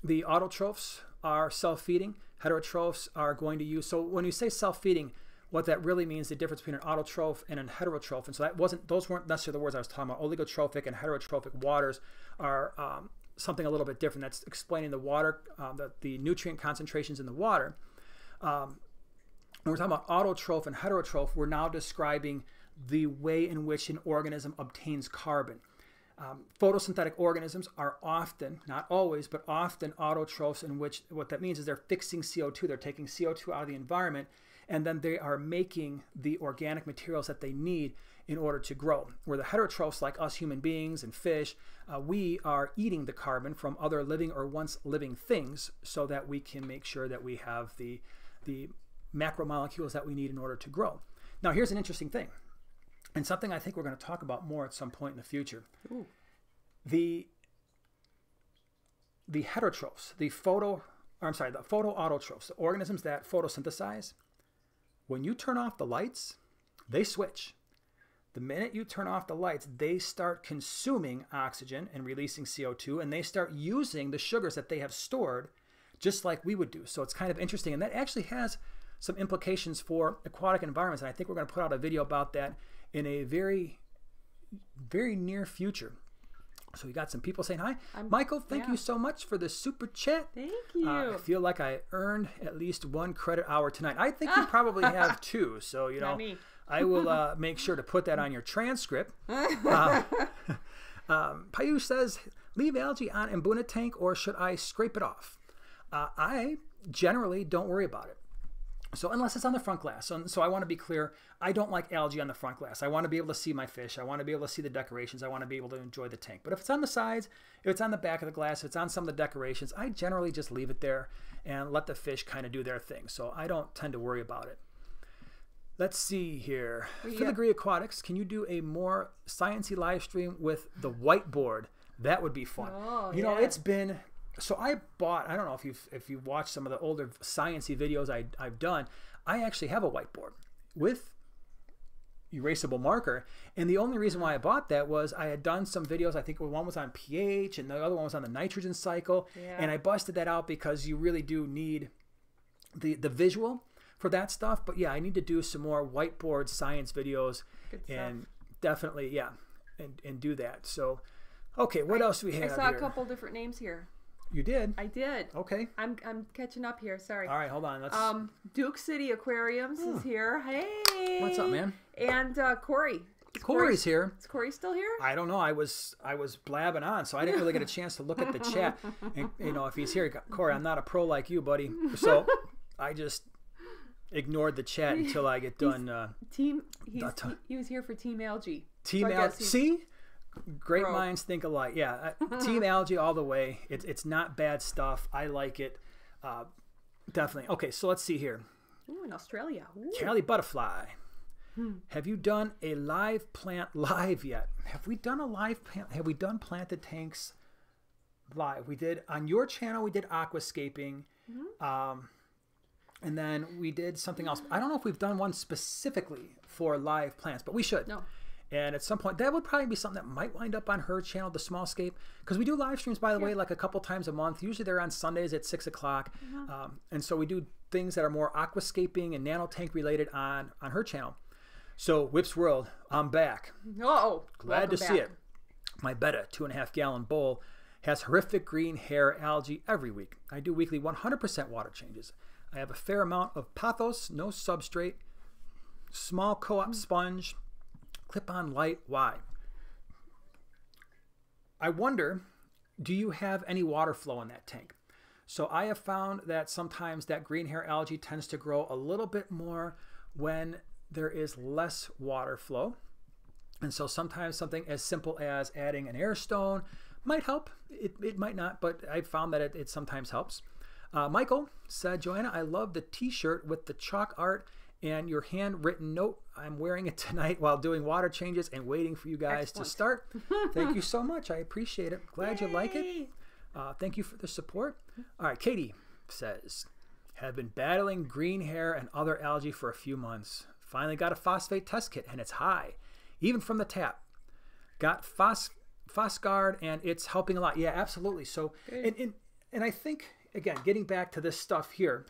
the autotrophs are self-feeding. Heterotrophs are going to use. So when you say self-feeding, what that really means the difference between an autotroph and an heterotroph. And so that wasn't those weren't necessarily the words I was talking about. Oligotrophic and heterotrophic waters are um, something a little bit different. That's explaining the water, um, the, the nutrient concentrations in the water. Um, when we're talking about autotroph and heterotroph, we're now describing the way in which an organism obtains carbon. Um, photosynthetic organisms are often, not always, but often autotrophs in which what that means is they're fixing CO2. They're taking CO2 out of the environment and then they are making the organic materials that they need in order to grow. Where the heterotrophs, like us human beings and fish, uh, we are eating the carbon from other living or once living things so that we can make sure that we have the, the macromolecules that we need in order to grow. Now, here's an interesting thing, and something I think we're going to talk about more at some point in the future. Ooh. The the heterotrophs, the photo, or I'm sorry, the photoautotrophs, the organisms that photosynthesize, when you turn off the lights, they switch. The minute you turn off the lights, they start consuming oxygen and releasing CO2, and they start using the sugars that they have stored just like we would do. So it's kind of interesting. And that actually has some implications for aquatic environments. And I think we're going to put out a video about that in a very, very near future. So we got some people saying hi. I'm- Michael, thank yeah. you so much for the super chat. Thank you. Uh, I feel like I earned at least one credit hour tonight. I think you (laughs) probably have two. So, you know, I will (laughs) uh, make sure to put that on your transcript. (laughs) Uh, um, Payu says, leave algae on Mbuna tank or should I scrape it off? Uh, I generally don't worry about it. So unless it's on the front glass, so, so I want to be clear, I don't like algae on the front glass. I want to be able to see my fish. I want to be able to see the decorations. I want to be able to enjoy the tank. But if it's on the sides, if it's on the back of the glass, if it's on some of the decorations, I generally just leave it there and let the fish kind of do their thing. So I don't tend to worry about it. Let's see here. Yeah. Filigree Aquatics, can you do a more sciencey live stream with the whiteboard? That would be fun. Oh, you know, yeah. it's been so I bought. I don't know if you've if you've watched some of the older sciencey videos I, I've done. I actually have a whiteboard with erasable marker, and the only reason why I bought that was I had done some videos. I think one was on pH, and the other one was on the nitrogen cycle, Yeah. and I busted that out because you really do need the the visual for that stuff. But yeah, I need to do some more whiteboard science videos, Good stuff. and definitely yeah, and and do that. So. Okay, what else do we have? I saw here? a couple different names here. You did? I did. Okay. I'm I'm catching up here. Sorry. All right, hold on. Let's. Um, Duke City Aquariums is here. Hey. What's up, man? And uh, Corey. Is Corey's here. Is Corey still here? I don't know. I was I was blabbing on, so I didn't really get a chance to look at the chat. (laughs) And you know, if he's here, Corey, I'm not a pro like you, buddy. So I just ignored the chat until I get (laughs) done. Uh, Team. He's, he, he was here for Team Algae. team I Al- guess he's- See, great Pro. minds think alike. Yeah, (laughs) Team Algae all the way. It's it's not bad stuff. I like it. Uh, definitely. Okay, so let's see here. Ooh, in Australia. Ooh. Cali Butterfly. Hmm. Have you done a live plant (laughs) live yet? Have we done a live plant? Have we done planted tanks live? We did on your channel. We did aquascaping, Mm-hmm. um, and then we did something else. I don't know if we've done one specifically for live plants, but we should. No. And at some point, that would probably be something that might wind up on her channel, the Smallscape, because we do live streams, by the way, like a couple times a month. Usually they're on Sundays at six o'clock, um, and so we do things that are more aquascaping and nanotank related on on her channel. So Whips World, I'm back. Oh, Glad to welcome see it. My Betta two and a half gallon bowl has horrific green hair algae every week. I do weekly 100% water changes. I have a fair amount of pothos, no substrate, small co-op sponge, clip-on light. Why? I wonder, do you have any water flow in that tank? So I have found that sometimes that green hair algae tends to grow a little bit more when there is less water flow. And so sometimes something as simple as adding an air stone might help. It, it might not, but I've found that it, it sometimes helps. Uh, Michael said, Joanna, I love the t shirt with the chalk art and your handwritten note. I'm wearing it (laughs) tonight while doing water changes and waiting for you guys Excellent. to start. (laughs) Thank you so much. I appreciate it. Glad you like it. Uh, thank you for the support. All right, Katie says, have been battling green hair and other algae for a few months. Finally got a phosphate test kit and it's high, even from the tap. Got phos Phosguard and it's helping a lot. Yeah, absolutely. So, and, and and I think again, getting back to this stuff here,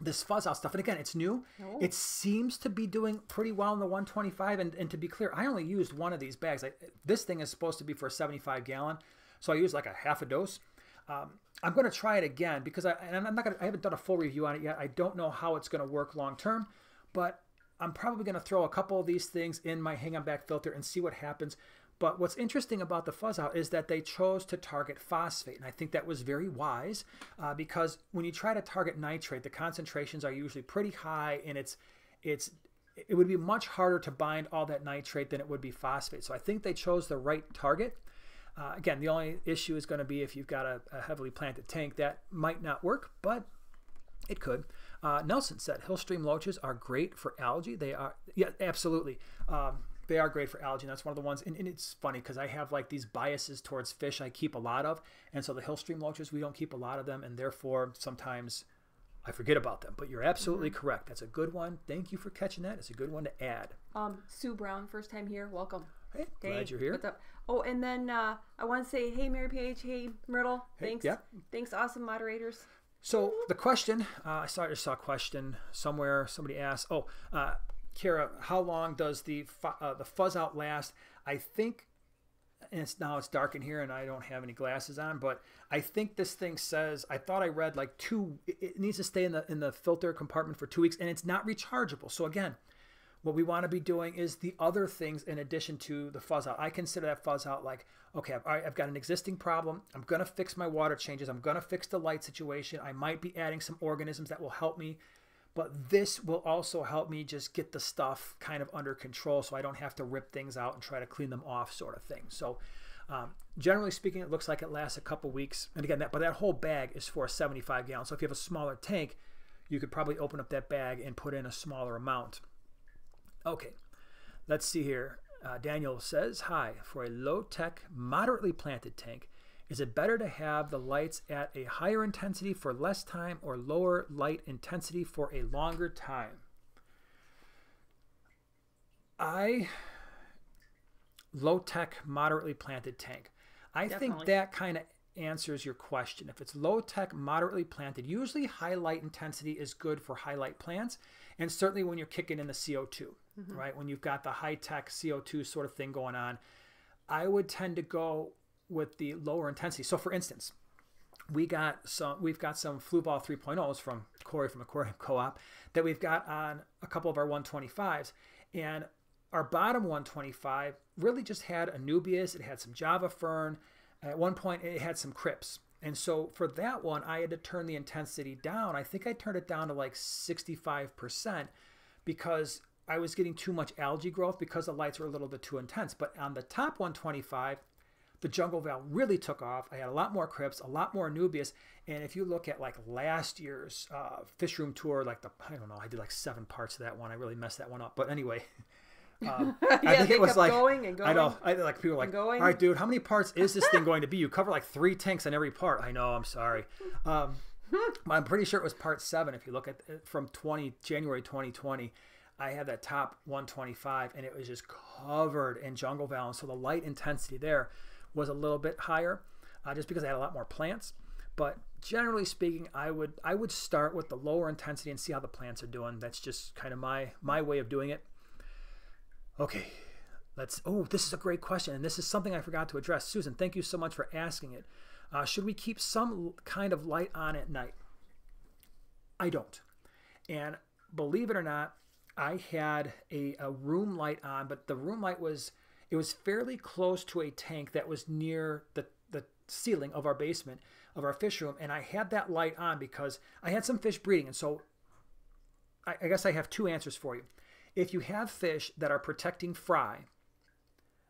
this fuzz out stuff, and again, it's new. Oh. It seems to be doing pretty well in the 125. And, and to be clear, I only used one of these bags. I, this thing is supposed to be for a 75 gallon, so I used like a half a dose. Um, I'm going to try it again because I and I'm not going. to I haven't done a full review on it yet. I don't know how it's going to work long term, but I'm probably going to throw a couple of these things in my hang on back filter and see what happens. But what's interesting about the fuzz out is that they chose to target phosphate. And I think that was very wise uh, because when you try to target nitrate, the concentrations are usually pretty high and it's, it's, it would be much harder to bind all that nitrate than it would be phosphate. So I think they chose the right target. Uh, again, the only issue is going to be if you've got a, a heavily planted tank, that might not work, but it could. Uh, Nelson said Hillstream loaches are great for algae. They are, yeah, absolutely. Um, they are great for algae. And that's one of the ones. And, and it's funny because I have like these biases towards fish I keep a lot of. And so the Hillstream loaches, we don't keep a lot of them. And therefore, sometimes I forget about them. But you're absolutely correct. That's a good one. Thank you for catching that. It's a good one to add. Um, Sue Brown, first time here. Welcome. Hey, Hey, glad you're here. What's up? Oh, and then uh, I want to say, hey, Mary Page. Hey, Myrtle. Thanks. yeah. Thanks, awesome moderators. So the question, uh, I saw I saw a question somewhere. Somebody asked, "Oh, uh, Kara, how long does the uh, the fuzz out last?" I think, and it's now it's dark in here, and I don't have any glasses on, but I think this thing says. I thought I read like two. It, needs to stay in the in the filter compartment for two weeks, and it's not rechargeable. So again. What we want to be doing is the other things in addition to the fuzz out. I consider that fuzz out like, okay, I've, I've got an existing problem. I'm going to fix my water changes. I'm going to fix the light situation. I might be adding some organisms that will help me but this will also help me just get the stuff kind of under control so I don't have to rip things out and try to clean them off sort of thing. So um, generally speaking, it looks like it lasts a couple weeks. And again, that but that whole bag is for a 75 gallon. So if you have a smaller tank, you could probably open up that bag and put in a smaller amount. Okay, let's see here. Uh, Daniel says, Hi, for a low tech, moderately planted tank, is it better to have the lights at a higher intensity for less time or lower light intensity for a longer time? I low tech, moderately planted tank. I Definitely. think that kind of answers your question. If it's low tech, moderately planted, usually high light intensity is good for high light plants, and certainly when you're kicking in the CO2, mm-hmm. right? When you've got the high tech CO2 sort of thing going on, I would tend to go with the lower intensity. So, for instance, we got some we've got some Fluval 3.0s from Corey from Aquarium (laughs) Co-op that we've got on a couple of our 125s and our bottom 125 really just had Anubias, it had some Java Fern, at one point it had some Crypts. And so for that one, I had to turn the intensity down. I think I turned it down to like 65% because I was getting too much algae growth because the lights were a little bit too intense. But on the top 125, the jungle val really took off. I had a lot more crypts, a lot more Anubias. And if you look at like last year's uh, fish room tour, like the, I don't know, I did like seven parts of that one. I really messed that one up. But anyway, (laughs) um, I Yeah, think they it was kept like, going and going I know, I, like people like, going. all right, dude, how many parts is this thing (laughs) going to be? You cover like three tanks on every part. I know, I'm sorry. Um, (laughs) I'm pretty sure it was part seven. If you look at it from 20 January 2020, I had that top 125 and it was just covered in jungle val. So the light intensity there was a little bit higher, uh, just because I had a lot more plants. But generally speaking, I would I would start with the lower intensity and see how the plants are doing. That's just kind of my my way of doing it. Okay, let's. Oh, this is a great question, and this is something I forgot to address. Susan, thank you so much for asking it. Uh, should we keep some kind of light on at night? I don't. And believe it or not, I had a, a room light on, but the room light was it was fairly close to a tank that was near the the ceiling of our basement of our fish room, and I had that light on because I had some fish breeding, and so I, I guess I have two answers for you. If you have fish that are protecting fry,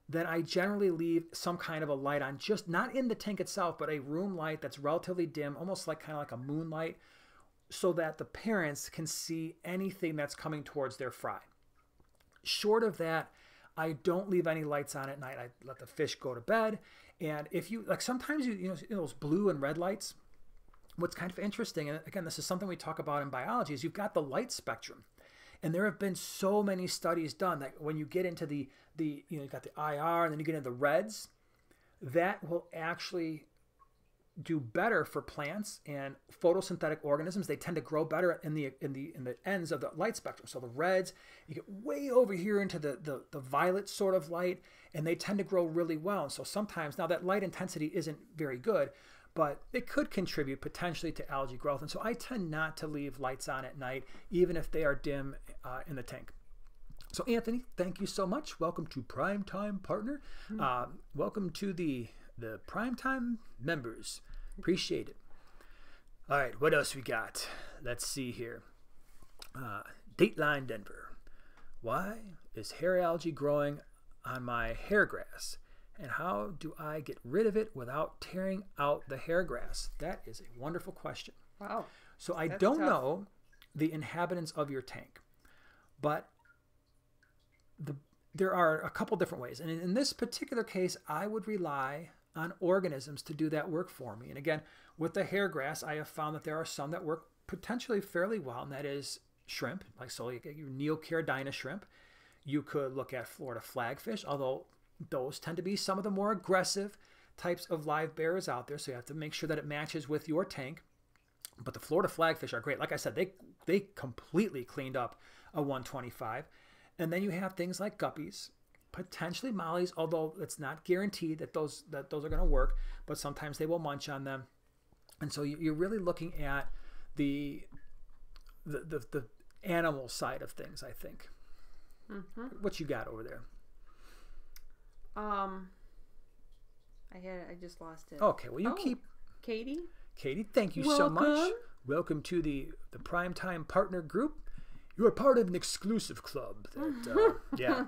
then I generally leave some kind of a light on, just not in the tank itself, but a room light that's relatively dim, almost like kind of like a moonlight, so that the parents can see anything that's coming towards their fry. Short of that, I don't leave any lights on at night. I let the fish go to bed. And if you like, sometimes you you know those blue and red lights. What's kind of interesting, and again, this is something we talk about in biology, is you've got the light spectrum. And there have been so many studies done that when you get into the the you know you've got the IR and then you get into the reds, that will actually do better for plants and photosynthetic organisms. They tend to grow better in the in the in the ends of the light spectrum. So the reds, you get way over here into the the, the violet sort of light, and they tend to grow really well. And so sometimes now that light intensity isn't very good, but it could contribute potentially to algae growth. And so I tend not to leave lights on at night, even if they are dim uh, in the tank. So Anthony, thank you so much. Welcome to Primetime Partner. Uh, welcome to the the Primetime members. Appreciate it. All right, what else we got? Let's see here. Uh, Dateline Denver. Why is hair algae growing on my hair grass? And how do I get rid of it without tearing out the hair grass? That is a wonderful question. Wow. So I That's don't tough. know the inhabitants of your tank, but the there are a couple different ways. And in, in this particular case, I would rely on organisms to do that work for me. And again, with the hair grass, I have found that there are some that work potentially fairly well, and that is shrimp, like so your Neocaridina shrimp. You could look at Florida flagfish, although those tend to be some of the more aggressive types of live bearers out there. So you have to make sure that it matches with your tank. But the Florida flagfish are great. Like I said, they they completely cleaned up a 125. And then you have things like guppies, potentially mollies, although it's not guaranteed that those that those are going to work. But sometimes they will munch on them, and so you- you're really looking at the the the, the animal side of things. I think. What you got over there? Um, I had I just lost it. Okay, well you Oh. keep Katie. Katie, thank you so much. Welcome. Welcome to the the Primetime Partner Group. You are part of an exclusive club. That, uh, (laughs) yeah.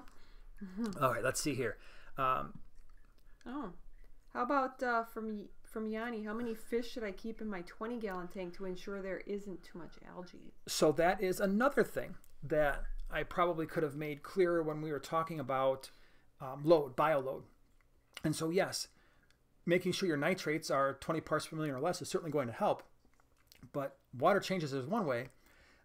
All right, let's see here. Um, Oh, how about uh, from from Yanni? How many fish should I keep in my 20 gallon tank to ensure there isn't too much algae? so that is another thing that I probably could have made clearer when we were talking about um, load, bioload. And so, yes, making sure your nitrates are 20 parts per million or less is certainly going to help. But water changes is one way.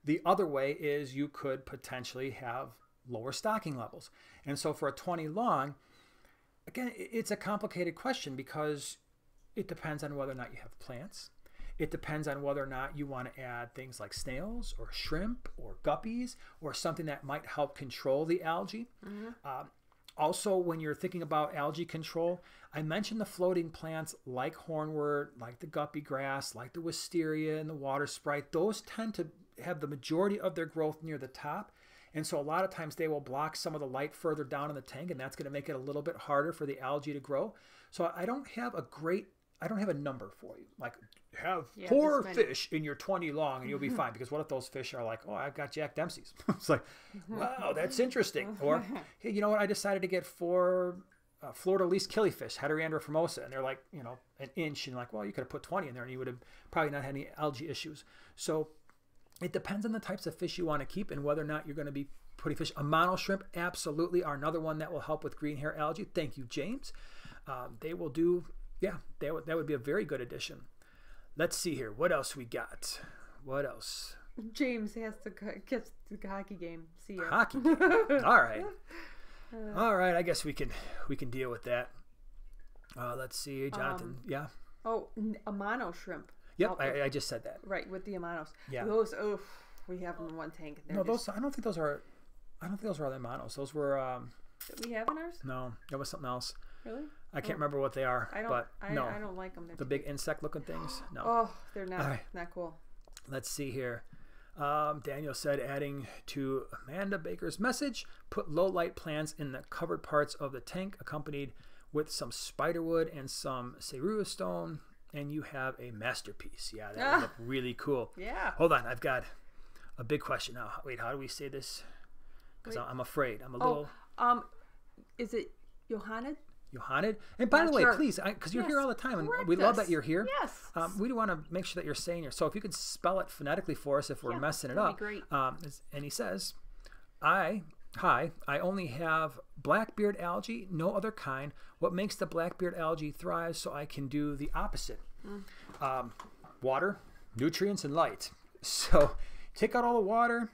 The other way is you could potentially have lower stocking levels. And so for a 20 long, again, it's a complicated question because it depends on whether or not you have plants. It depends on whether or not you want to add things like snails or shrimp or guppies or something that might help control the algae. Um, also, when you're thinking about algae control, I mentioned the floating plants like hornwort, like the guppy grass, like the wisteria and the water sprite. Those tend to have the majority of their growth near the top. And so a lot of times they will block some of the light further down in the tank, and that's going to make it a little bit harder for the algae to grow. So I don't have a great, I don't have a number for you. Like have Yeah, four fish in your 20 long and you'll be (laughs) fine. Because what if those fish are like, oh, I've got Jack Dempsey's? (laughs) it's like, wow, that's interesting. Or, (laughs) hey, you know what? I decided to get four uh, Florida least killifish, Heterandria formosa, and they're like, you know, an inch. And like, well, you could have put 20 in there and you would have probably not had any algae issues. So it depends on the types of fish you want to keep and whether or not you're going to be putting fish. Amano shrimp absolutely are another one that will help with green hair algae. Thank you, James. Um, they will do, yeah, they would, that would be a very good addition. Let's see here. What else we got? What else? James has to catch the hockey game. See you. Hockey. game. (laughs) All right. All right. I guess we can we can deal with that. Uh, let's see, Jonathan. yeah. Oh, Amano shrimp. Yep. oh, I, I just said that. Right, with the amanos. Yeah. Those, oh, we have them in one tank. and No, they're those. I don't think those are. I don't think those are the monos. Those were. Um, just- we have in ours? no, it was something else. Really? I can't remember what they are. I don't. but I, no, I don't like them. They're the big insect-looking things. (gasps) No. Oh, they're not right. not cool. Let's see here. Um, Daniel said, adding to Amanda Baker's message, put low light plants in the covered parts of the tank, accompanied with some spiderwood and some seiryu stone, and you have a masterpiece. Yeah, that would look really cool. Yeah. Hold on, I've got a big question now. Wait, how do we say this? Because I'm afraid. I'm a little Oh, um, is it Johanna? Johanna. And by Not the way, sure. please, because you're here all the time, and correct we love us. that you're here. Yes. Um, we do want to make sure that you're saying your. So if you could spell it phonetically for us, if we're Yeah, messing it up. be great. Um, and he says, "I hi, I only have blackbeard algae, no other kind. What makes the blackbeard algae thrive? So I can do the opposite. Mm. Um, water, nutrients, and light. (laughs) So take out all the water."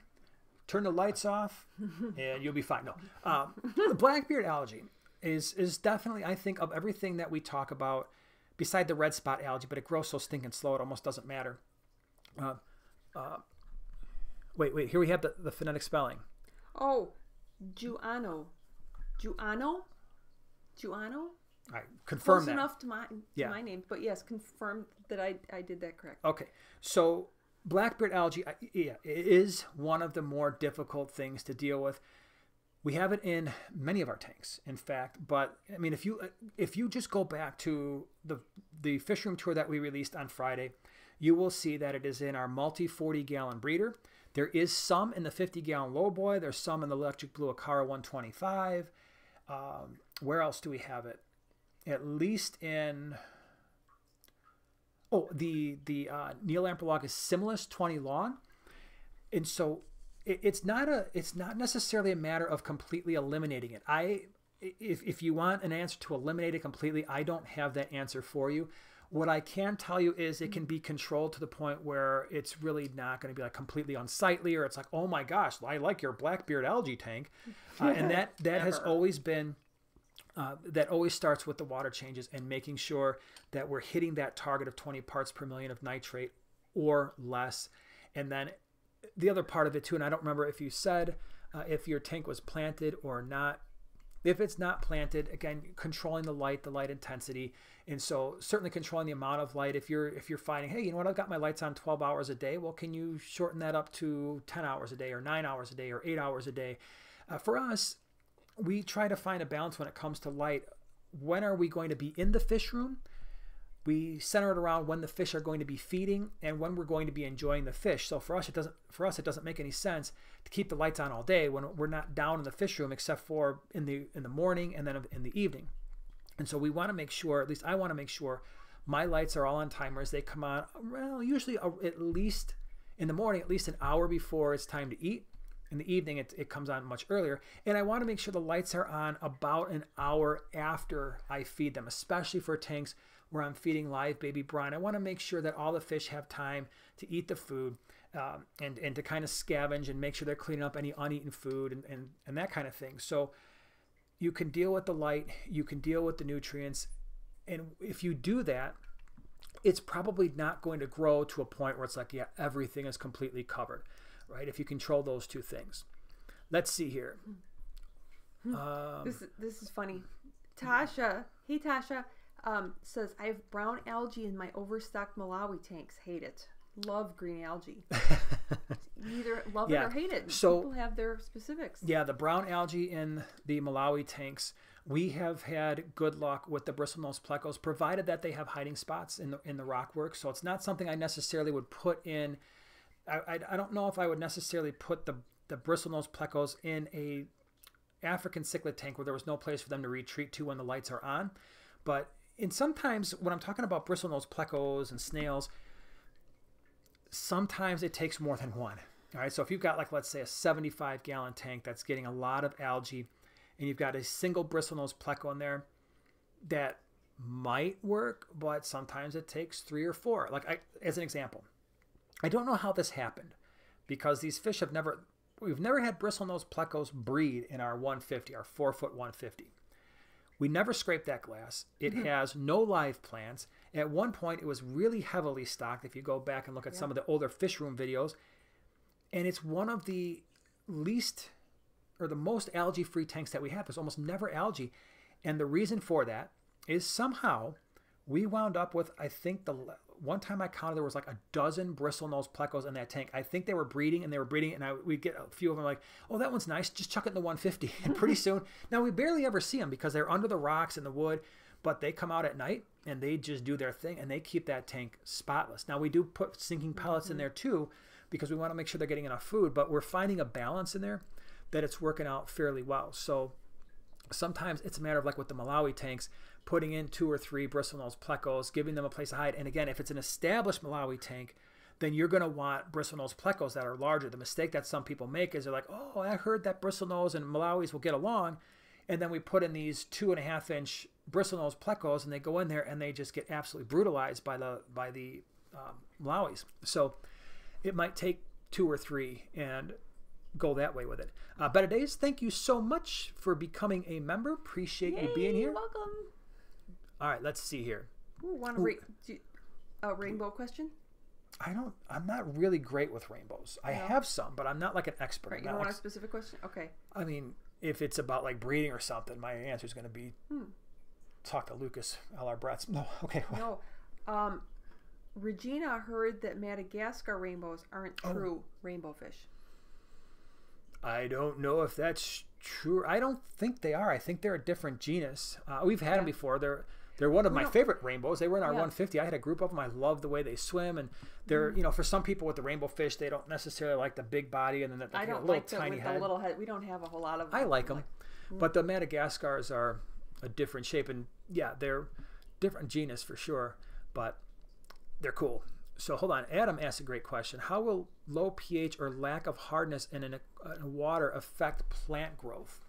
Turn the lights off, (laughs) and you'll be fine. No, um, the blackbeard algae is is definitely I think of everything that we talk about, beside the red spot algae, but it grows so stinking slow it almost doesn't matter. Uh, uh, wait, wait. Here we have the, the phonetic spelling. Oh, Juano. Juano? Juano? I confirm Close that. enough to my to Yeah. my name, but yes, confirm that I I did that correct. Okay, so blackbeard algae, yeah, it is one of the more difficult things to deal with. We have it in many of our tanks, in fact. But I mean, if you if you just go back to the the fish room tour that we released on Friday, you will see that it is in our multi 40 gallon breeder. There is some in the 50 gallon lowboy. There's some in the electric blue Acara 125. Um, where else do we have it? At least in Oh, the the uh, Neolamprologus similis 20 long, and so it, it's not a it's not necessarily a matter of completely eliminating it. I if if you want an answer to eliminate it completely, I don't have that answer for you. What I can tell you is it can be controlled to the point where it's really not going to be like completely unsightly, or it's like, oh my gosh, I like your blackbeard algae tank, uh, and that (laughs) that has always been uh, that always starts with the water changes and making sure that we're hitting that target of 20 parts per million of nitrate or less. And then the other part of it too, and I don't remember if you said uh, if your tank was planted or not. If it's not planted, again, controlling the light, the light intensity, and so certainly controlling the amount of light. If you're if you're finding, hey, you know what, I've got my lights on 12 hours a day. Well, can you shorten that up to 10 hours a day, or nine hours a day, or eight hours a day? Uh, for us, we try to find a balance when it comes to light. When are we going to be in the fish room? we center it around when the fish are going to be feeding and when we're going to be enjoying the fish. So for us, it doesn't for us it doesn't make any sense to keep the lights on all day when we're not down in the fish room except for in the in the morning and then in the evening. And so we want to make sure, at least I want to make sure, my lights are all on timers. They come on well usually at least in the morning, at least an hour before it's time to eat. In the evening, it, it comes on much earlier. And I want to make sure the lights are on about an hour after I feed them, especially for tanks where I'm feeding live baby brine. I want to make sure that all the fish have time to eat the food um, and, and to kind of scavenge and make sure they're cleaning up any uneaten food and, and, and that kind of thing. So you can deal with the light, you can deal with the nutrients. And if you do that, it's probably not going to grow to a point where it's like, yeah, everything is completely covered, right? If you control those two things. Let's see here. Hmm. Um, this, this is funny. Tasha, hey Tasha, um, says, I have brown algae in my overstocked Malawi tanks. Hate it. Love green algae. (laughs) either love yeah. it or hate it. So people have their specifics. Yeah, the brown algae in the Malawi tanks. We have had good luck with the bristlenose plecos, provided that they have hiding spots in the in the rockwork. So it's not something I necessarily would put in. I, I, I don't know if I would necessarily put the the bristlenose plecos in a African cichlid tank where there was no place for them to retreat to when the lights are on. But and sometimes when I'm talking about bristlenose plecos and snails, sometimes it takes more than one. All right, so if you've got like let's say a 75 gallon tank that's getting a lot of algae, and you've got a single bristlenose pleco in there, that might work, but sometimes it takes three or four. Like I, as an example, I don't know how this happened because these fish have never, we've never had bristlenose plecos breed in our 150, our four foot 150. We never scraped that glass. It mm-hmm. has no live plants. At one point, it was really heavily stocked. If you go back and look at yeah. some of the older fish room videos, and it's one of the least or the most algae free tanks that we have. There's almost never algae. And the reason for that is somehow we wound up with, I think the one time I counted there was like a dozen bristlenose plecos in that tank. I think they were breeding and they were breeding, and I we get a few of them like, oh, that one's nice. Just chuck it in the 150, (laughs) and pretty soon, now we barely ever see them because they're under the rocks in the wood, but they come out at night and they just do their thing and they keep that tank spotless. Now we do put sinking pellets mm-hmm. in there too because we want to make sure they're getting enough food, but we're finding a balance in there that it's working out fairly well. So sometimes it's a matter of like with the Malawi tanks, putting in two or three bristlenose plecos, giving them a place to hide. And again, if it's an established Malawi tank, then you're going to want bristlenose plecos that are larger. The mistake that some people make is they're like, oh, I heard that bristlenose and Malawis will get along. And then we put in these two and a half inch bristlenose plecos and they go in there and they just get absolutely brutalized by the, by the um, Malawis. So it might take two or three and go that way with it. Uh, Better Days, thank you so much for becoming a member. Appreciate Yay, you being here. Welcome. All right, let's see here. Ooh, want a, ra- a rainbow question? I don't. I'm not really great with rainbows. I have some, but I'm not like an expert. Right, you don't want like, a specific question? Okay. I mean, if it's about like breeding or something, my answer is going to be hmm. talk to Lucas L.R. Bratz. No, (laughs) okay. No. Um, Regina heard that Madagascar rainbows aren't oh. true rainbow fish. I don't know if that's true. I don't think they are. I think they're a different genus. Uh, we've had yeah. them before. They're they're one of my favorite rainbows. They were in our yeah. 150. I had a group of them. I love the way they swim, and they're mm. you know for some people with the rainbow fish, they don't necessarily like the big body and then the, the I don't little like tiny the, head. The little head. We don't have a whole lot of. Them. I like them, like, mm. but the Madagascars are a different shape, and yeah, they're different genus for sure, but they're cool so hold on. Adam asked a great question. How will low pH or lack of hardness in, an, in water affect plant growth?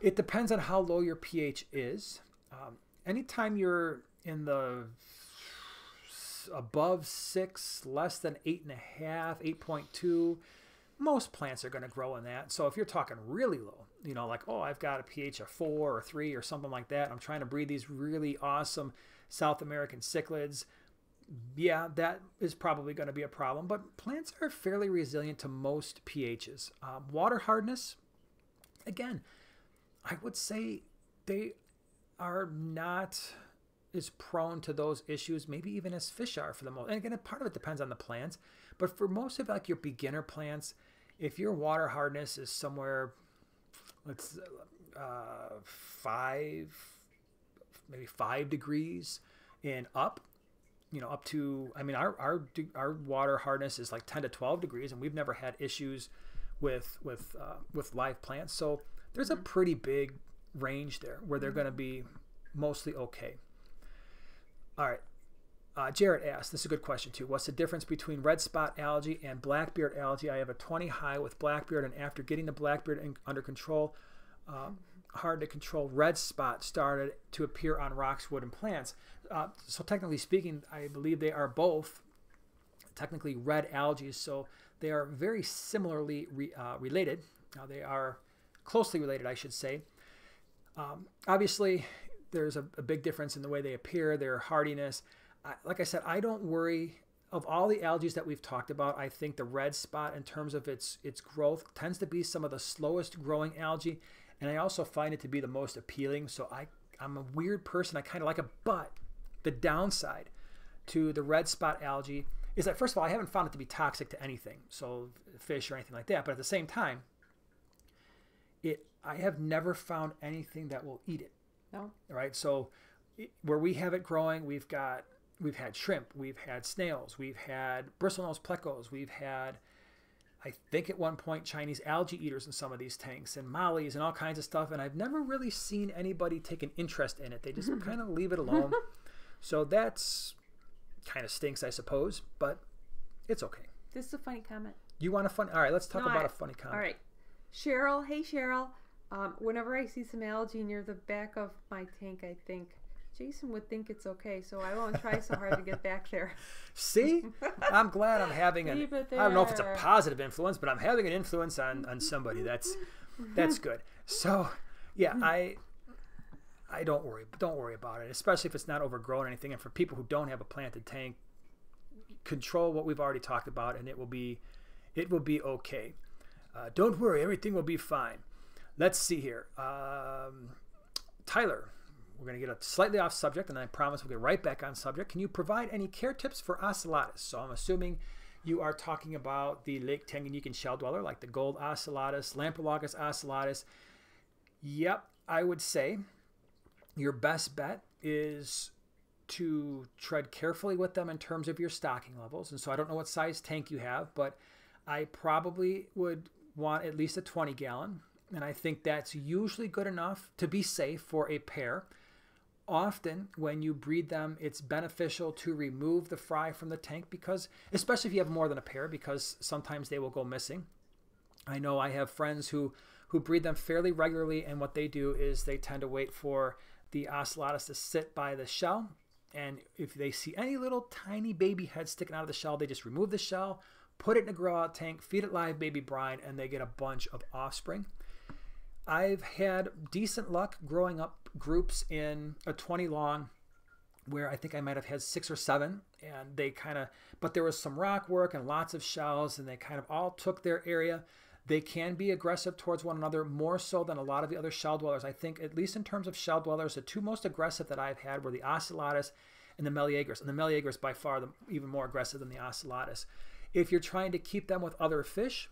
It depends on how low your pH is. Um, anytime you're in the above six, less than eight and a half, 8.2, most plants are going to grow in that. So if you're talking really low, you know, like, oh, I've got a pH of four or three or something like that, I'm trying to breed these really awesome South American cichlids yeah, that is probably going to be a problem, but plants are fairly resilient to most pHs. Um, water hardness, again, I would say they are not as prone to those issues, maybe even as fish are for the most. And again, part of it depends on the plants, but for most of like your beginner plants, if your water hardness is somewhere, let's uh, five, maybe five degrees, and up you know up to i mean our our our water hardness is like 10 to 12 degrees and we've never had issues with with uh, with live plants so there's a Mm-hmm. pretty big range there where they're going to be mostly okay all right uh, Jarrett asked, this is a good question too. What's the difference between red spot algae and blackbeard algae? I have a 20 high with blackbeard, and after getting the blackbeard in, under control, uh, hard to control red spot started to appear on rocks, wood, and plants. Uh, so, technically speaking, I believe they are both technically red algae, so they are very similarly re, uh, related. Uh, they are closely related, I should say. Um, obviously, there's a, a big difference in the way they appear, their hardiness. I, like I said, I don't worry of all the algae that we've talked about. I think the red spot, in terms of its its growth, tends to be some of the slowest growing algae, and I also find it to be the most appealing. So I I'm a weird person. I kind of like it, but the downside to the red spot algae is that first of all, I haven't found it to be toxic to anything, so fish or anything like that. But at the same time, it I have never found anything that will eat it. No. Right. So it, where we have it growing, we've got we've had shrimp, we've had snails, we've had bristlenose plecos, we've had I think at one point Chinese algae eaters in some of these tanks and mollies and all kinds of stuff. And I've never really seen anybody take an interest in it. They just kind of leave it alone. (laughs) so that's kind of stinks, I suppose, but it's okay. This is a funny comment. You want a fun? All right, let's talk No, about I- a funny comment. All right. Cheryl, hey Cheryl. Um, whenever I see some algae near the back of my tank, I think Jason would think it's okay, so I won't try so hard to get back there. (laughs) See, I'm glad I'm having (laughs) an. I don't know if it's a positive influence, but I'm having an influence on on somebody. That's that's (laughs) good. So yeah, I I don't worry. Don't worry about it, especially if it's not overgrown or anything. And for people who don't have a planted tank, control what we've already talked about, and it will be it will be okay. Uh, don't worry, everything will be fine. Let's see here. Um, Tyler, we're going to get a slightly off subject, and I promise we'll get right back on subject. Can you provide any care tips for ocellatus? So I'm assuming you are talking about the Lake Tanganyika shell dweller, like the gold ocellatus, Lamprologus ocellatus. Yep, I would say your best bet is to tread carefully with them in terms of your stocking levels. And so I don't know what size tank you have, but I probably would want at least a 20 gallon. And I think that's usually good enough to be safe for a pair. Often, when you breed them, it's beneficial to remove the fry from the tank because, especially if you have more than a pair, because sometimes they will go missing. I know I have friends who who breed them fairly regularly, and what they do is they tend to wait for the ocellatus to sit by the shell, and if they see any little tiny baby head sticking out of the shell, they just remove the shell, put it in a grow out tank, feed it live baby brine, and they get a bunch of offspring. I've had decent luck growing up groups in a 20 long where I think I might have had six or seven, and they kind of, but there was some rock work and lots of shells, and they kind of all took their area. They can be aggressive towards one another more so than a lot of the other shell dwellers. I think, at least in terms of shell dwellers, the two most aggressive that I've had were the ocellatus and the meleagris. And the meleagris by far the, even more aggressive than the ocellatus. If you're trying to keep them with other fish,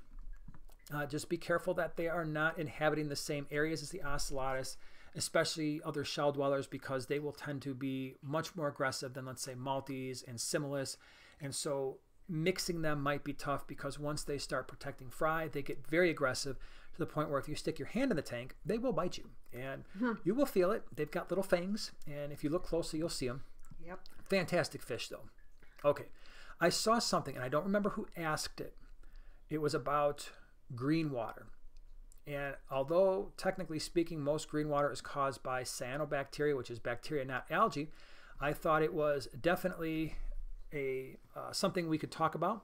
uh, just be careful that they are not inhabiting the same areas as the ocellatus, especially other shell dwellers, because they will tend to be much more aggressive than, let's say, multies and Similis. And so mixing them might be tough because once they start protecting fry, they get very aggressive to the point where if you stick your hand in the tank, they will bite you. And you will feel it. They've got little fangs, and if you look closely, you'll see them. Yep. Fantastic fish, though. Okay. I saw something, and I don't remember who asked it. It was about green water. And although, technically speaking, most green water is caused by cyanobacteria, which is bacteria, not algae, I thought it was definitely a uh, something we could talk about.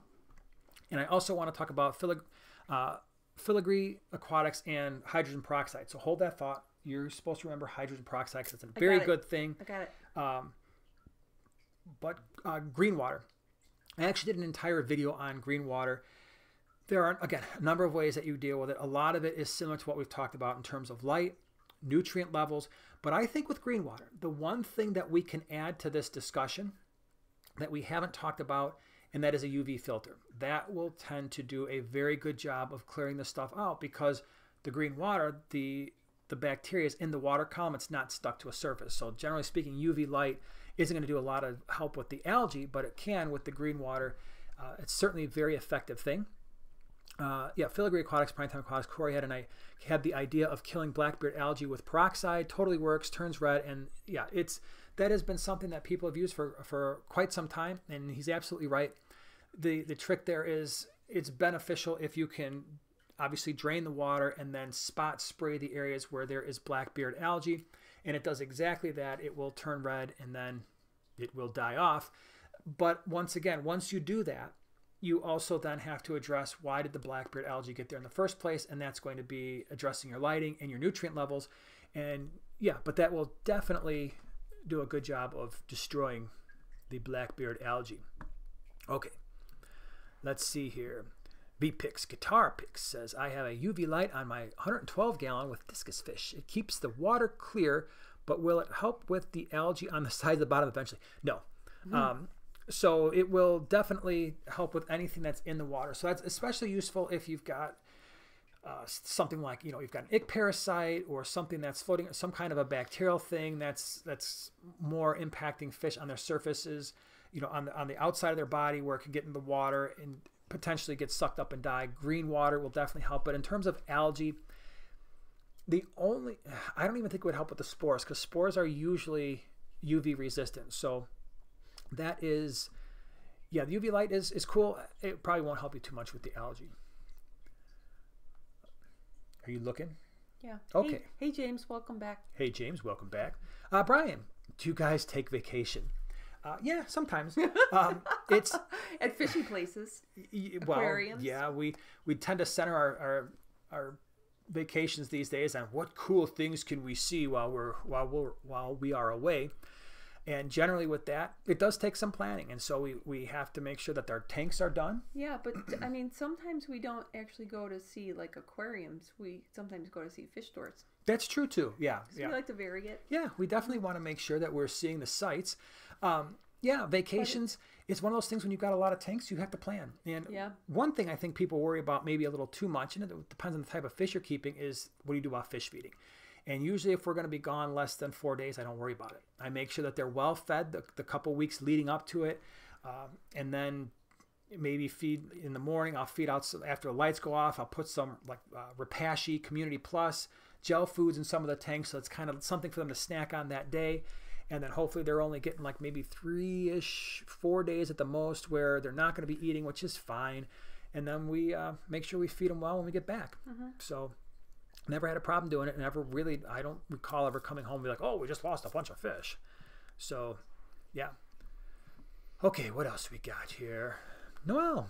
And I also want to talk about filig- uh, filigree aquatics and hydrogen peroxide. So hold that thought. You're supposed to remember hydrogen peroxide because it's a very good thing. I got it. Um, but uh, green water. I actually did an entire video on green water. There are, again, a number of ways that you deal with it. A lot of it is similar to what we've talked about in terms of light, nutrient levels. But I think with green water, the one thing that we can add to this discussion that we haven't talked about, and that is a UV filter. That will tend to do a very good job of clearing the stuff out because the green water, the the bacteria is in the water column, it's not stuck to a surface. So generally speaking, UV light isn't going to do a lot of help with the algae, but it can with the green water. Uh, it's certainly a very effective thing. Uh, yeah, filigree aquatics, primetime aquatics. Corey had and I had the idea of killing blackbeard algae with peroxide. Totally works, turns red, and yeah, it's that has been something that people have used for for quite some time. And he's absolutely right. the The trick there is it's beneficial if you can obviously drain the water and then spot spray the areas where there is blackbeard algae, and it does exactly that. It will turn red and then it will die off. But once again, once you do that, you also then have to address why did the blackbeard algae get there in the first place and that's going to be addressing your lighting and your nutrient levels and yeah but that will definitely do a good job of destroying the blackbeard algae okay let's see here B-Pix Guitar Pix says I have a UV light on my 112 gallon with discus fish. It keeps the water clear, but will it help with the algae on the (laughs) side of the bottom eventually? No. Mm. Um, so it will definitely help with anything that's in the water. So that's especially useful if you've got uh, something like you know you've got an ick parasite or something that's floating, some kind of a bacterial thing that's that's more impacting fish on their surfaces, you know, on the on the outside of their body where it can get in the water and potentially get sucked up and die. Green water will definitely help, but in terms of algae, the only I don't even think it would help with the spores because spores are usually UV resistant. So that is, yeah, the UV light is, is cool. It probably won't help you too much with the algae. Are you looking? Yeah. Okay. Hey, hey James, welcome back. Hey, James, welcome back. Uh, Brian, do you guys take vacation? Uh, yeah, sometimes. (laughs) Um, it's at fishy places, well, aquariums. Yeah, we we tend to center our, our our vacations these days on what cool things can we see while we're while we're while we are away. And generally, with that, it does take some planning, and so we, we have to make sure that our tanks are done. Yeah, but I mean, sometimes we don't actually go to see like aquariums. We sometimes go to see fish stores. That's true too. Yeah, yeah, we like to vary it. yeah. We definitely want to make sure that we're seeing the sites. Um, yeah, vacations. It's one of those things when you've got a lot of tanks, you have to plan. And Yeah. one thing I think people worry about maybe a little too much, and it depends on the type of fish you're keeping, is what do you do about fish feeding? And usually, if we're going to be gone less than four days, I don't worry about it. I make sure that they're well fed the, the couple weeks leading up to it, um, and then maybe feed in the morning. I'll feed out some, after the lights go off. I'll put some like uh, Repashy Community Plus gel foods in some of the tanks, so it's kind of something for them to snack on that day. And then hopefully they're only getting like maybe three ish, four days at the most, where they're not going to be eating, which is fine. And then we uh, make sure we feed them well when we get back. So never had a problem doing it. Never really, I don't recall ever coming home and be like, oh, we just lost a bunch of fish. So, yeah. Okay, what else we got here? Noel.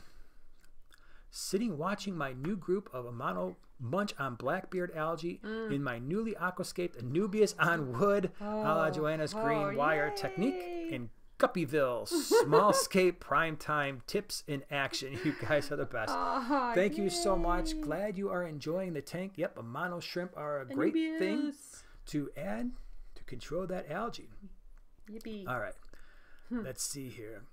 Sitting watching my new group of Amano munch on blackbeard algae in my newly aquascaped Anubias on wood, a la Joanna's green oh, wire yay. technique in Guppyville. Small (laughs) scape prime time tips in action. You guys are the best. Oh, Thank you so much. Glad you are enjoying the tank. Yep, Amano shrimp are a great thing to add to control that algae. Yippee. All right. Let's see here.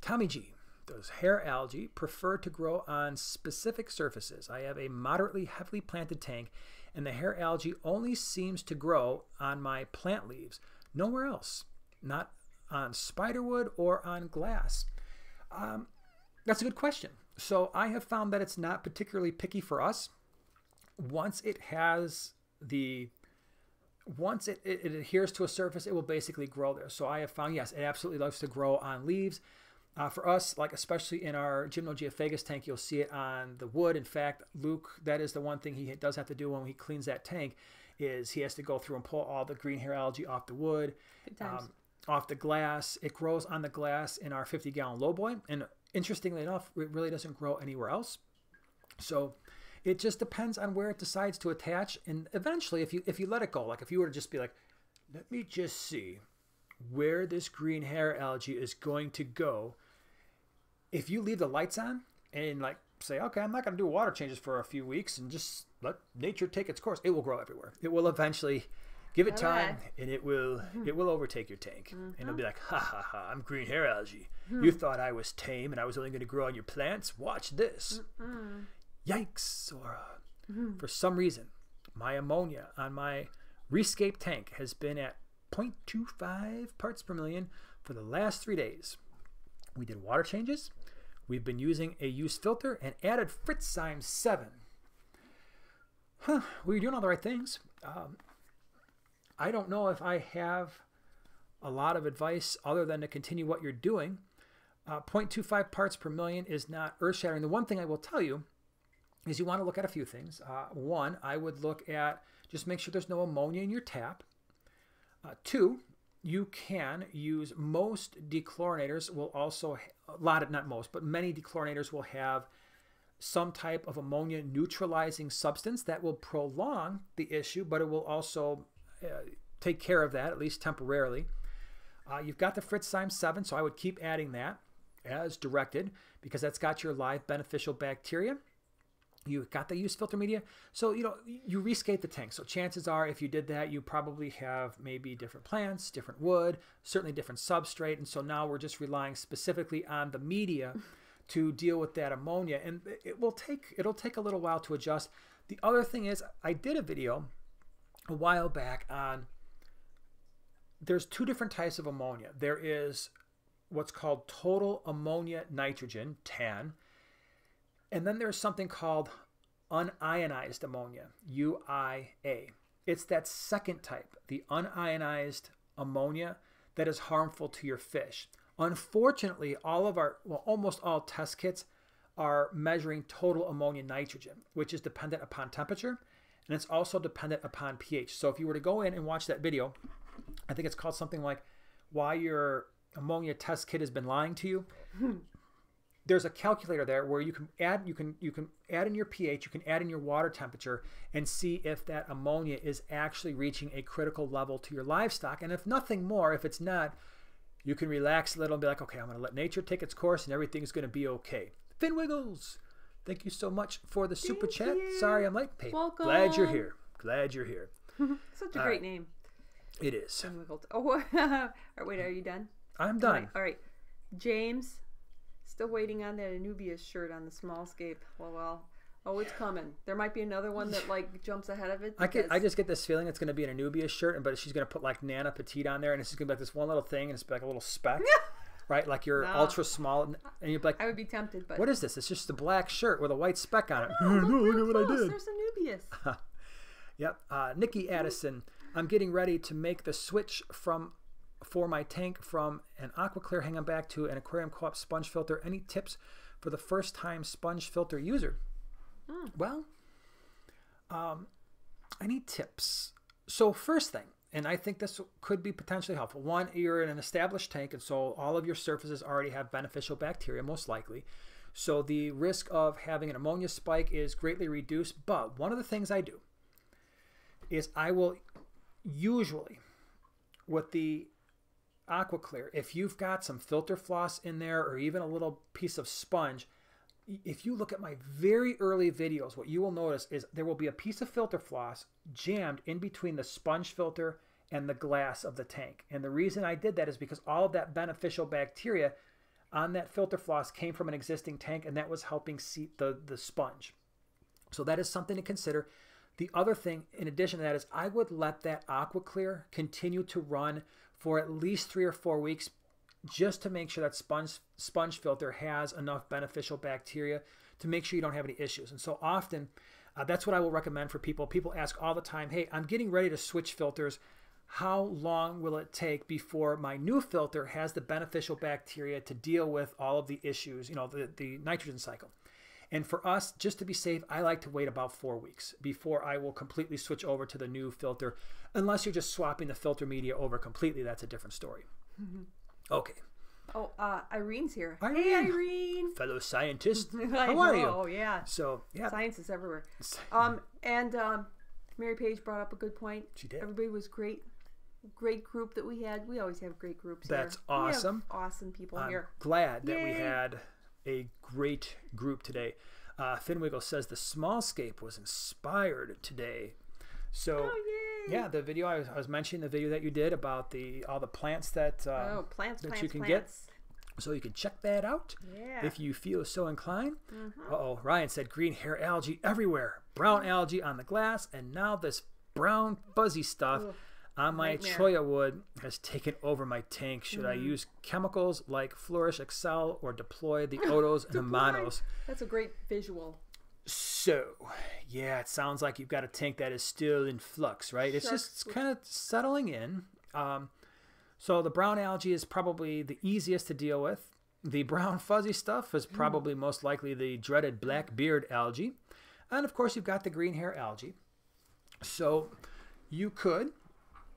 Tommy G. Does hair algae prefer to grow on specific surfaces? I have a moderately heavily planted tank, and the hair algae only seems to grow on my plant leaves, nowhere else. Not on spiderwood or on glass. Um, that's a good question. So I have found that it's not particularly picky for us. Once it has the once it, it, it adheres to a surface, it will basically grow there. So I have found, yes, it absolutely loves to grow on leaves. Uh, for us, like especially in our Gymnogeophagus tank, you'll see it on the wood. In fact, Luke, that is the one thing he does have to do when he cleans that tank, is he has to go through and pull all the green hair algae off the wood, um, off the glass. It grows on the glass in our 50 gallon lowboy, and interestingly enough, it really doesn't grow anywhere else. So it just depends on where it decides to attach, and eventually, if you if you let it go, like if you were to just be like, let me just see where this green hair algae is going to go. If you leave the lights on and like say, okay, I'm not going to do water changes for a few weeks and just let nature take its course, it will grow everywhere. It will eventually give it time and it will mm-hmm. it will overtake your tank. And it'll be mm-hmm. like ha ha ha i'm green hair algae. Hmm. You thought i was tame and i was only going to grow on your plants? Watch this. Yikes sora. Mm-hmm. For some reason my ammonia on my rescape tank has been at 0.25 parts per million for the last three days. We did water changes. We've been using a used filter and added FritzZyme 7. Huh, we were doing all the right things. Um, I don't know if I have a lot of advice other than to continue what you're doing. Uh, 0.25 parts per million is not earth shattering. The one thing I will tell you is you want to look at a few things. Uh, one, I would look at just make sure there's no ammonia in your tap. Uh, two, you can use most dechlorinators will also a lot of not most but many dechlorinators will have some type of ammonia neutralizing substance that will prolong the issue but it will also take care of that at least temporarily. Uh, you've got the FritzZyme 7 so I would keep adding that as directed because that's got your live beneficial bacteria. You've got the used filter media. So you know you rescape the tank. So chances are if you did that you probably have maybe different plants different wood certainly different substrate. And so now we're just relying specifically on the media to deal with that ammonia. And it will take it'll take a little while to adjust. The other thing is i did a video a while back on there's two different types of ammonia there is what's called total ammonia nitrogen tan and then there's something called unionized ammonia, UIA. It's that second type, the unionized ammonia, that is harmful to your fish. Unfortunately, all of our, well, almost all test kits are measuring total ammonia nitrogen, which is dependent upon temperature and it's also dependent upon pH. So if you were to go in and watch that video, I think it's called something like Why Your Ammonia Test Kit Has Been Lying to You (laughs) there's a calculator there where you can add you can you can add in your pH, you can add in your water temperature and see if that ammonia is actually reaching a critical level to your livestock. And if nothing more, if it's not, you can relax a little and be like, okay, I'm going to let nature take its course and everything's going to be okay. Finn Wiggles, thank you so much for the super Thank chat. you. Sorry I'm late. Hey, Welcome. Glad you're here. Glad you're here. (laughs) Such a All great right. name. It is. Wiggled. (laughs) Oh, (laughs) wait, are you done? I'm done. All right. James, still waiting on that Anubias shirt on the small scape. Well, well. Oh, it's coming. There might be another one that like jumps ahead of it. I, get, I just get this feeling it's going to be an Anubias shirt, and but she's going to put like Nana Petite on there, and it's just going to be like this one little thing, and it's like a little speck, right? Like you're No. ultra small, and you're like, I would be tempted, but what is this? It's just a black shirt with a white speck on it. Oh, look, no, look (laughs) at what I did. There's Anubias. (laughs) Yep. Uh, Nikki Addison, I'm getting ready to make the switch from for my tank from an AquaClear hanging back to an Aquarium Co-op sponge filter. Any tips for the first time sponge filter user? Well, um, any tips? So first thing, and I think this could be potentially helpful. One, you're in an established tank, and so all of your surfaces already have beneficial bacteria, most likely. So the risk of having an ammonia spike is greatly reduced. But one of the things I do is I will usually with the AquaClear, if you've got some filter floss in there or even a little piece of sponge, if you look at my very early videos, what you will notice is there will be a piece of filter floss jammed in between the sponge filter and the glass of the tank. And the reason I did that is because all of that beneficial bacteria on that filter floss came from an existing tank and that was helping seat the, the sponge. So that is something to consider. The other thing, in addition to that, is I would let that AquaClear continue to run for at least three or four weeks just to make sure that sponge sponge filter has enough beneficial bacteria to make sure you don't have any issues. And so often, uh, that's what I will recommend for people. People ask all the time, "Hey, I'm getting ready to switch filters. How long will it take before my new filter has the beneficial bacteria to deal with all of the issues, you know, the, the nitrogen cycle?" And for us, just to be safe, I like to wait about four weeks before I will completely switch over to the new filter. Unless you're just swapping the filter media over completely, that's a different story. Okay, Oh, uh, Irene's here. Hey, Irene. Irene. fellow scientist, (laughs) how are know, you? yeah. So yeah, Science is everywhere. Um, and um, Mary Page brought up a good point. She did. Everybody was great. Great group that we had. We always have great groups That's here. Awesome. awesome people I'm here. glad that we had a great group today. Uh, Finwiggle says the smallscape was inspired today. So Oh, yay. Yeah, the video I was, I was mentioning the video that you did about the all the plants that um, Oh, plants, that plants, you can plants. get. So you can check that out Yeah. if you feel so inclined. Mhm. Uh oh, Ryan said green hair algae everywhere, brown algae on the glass, and now this brown fuzzy stuff Ugh. on my Nightmare. cholla wood has taken over my tank. Should I Mm. use chemicals like Flourish Excel or deploy the (laughs) otos and the. Monos? That's a great visual. So, yeah, it sounds like you've got a tank that is still in flux, right? It's Sharks just kind of settling in. Um, so the brown algae is probably the easiest to deal with. The brown (laughs) fuzzy stuff is probably most likely the dreaded black beard algae. And of course, you've got the green hair algae. So you could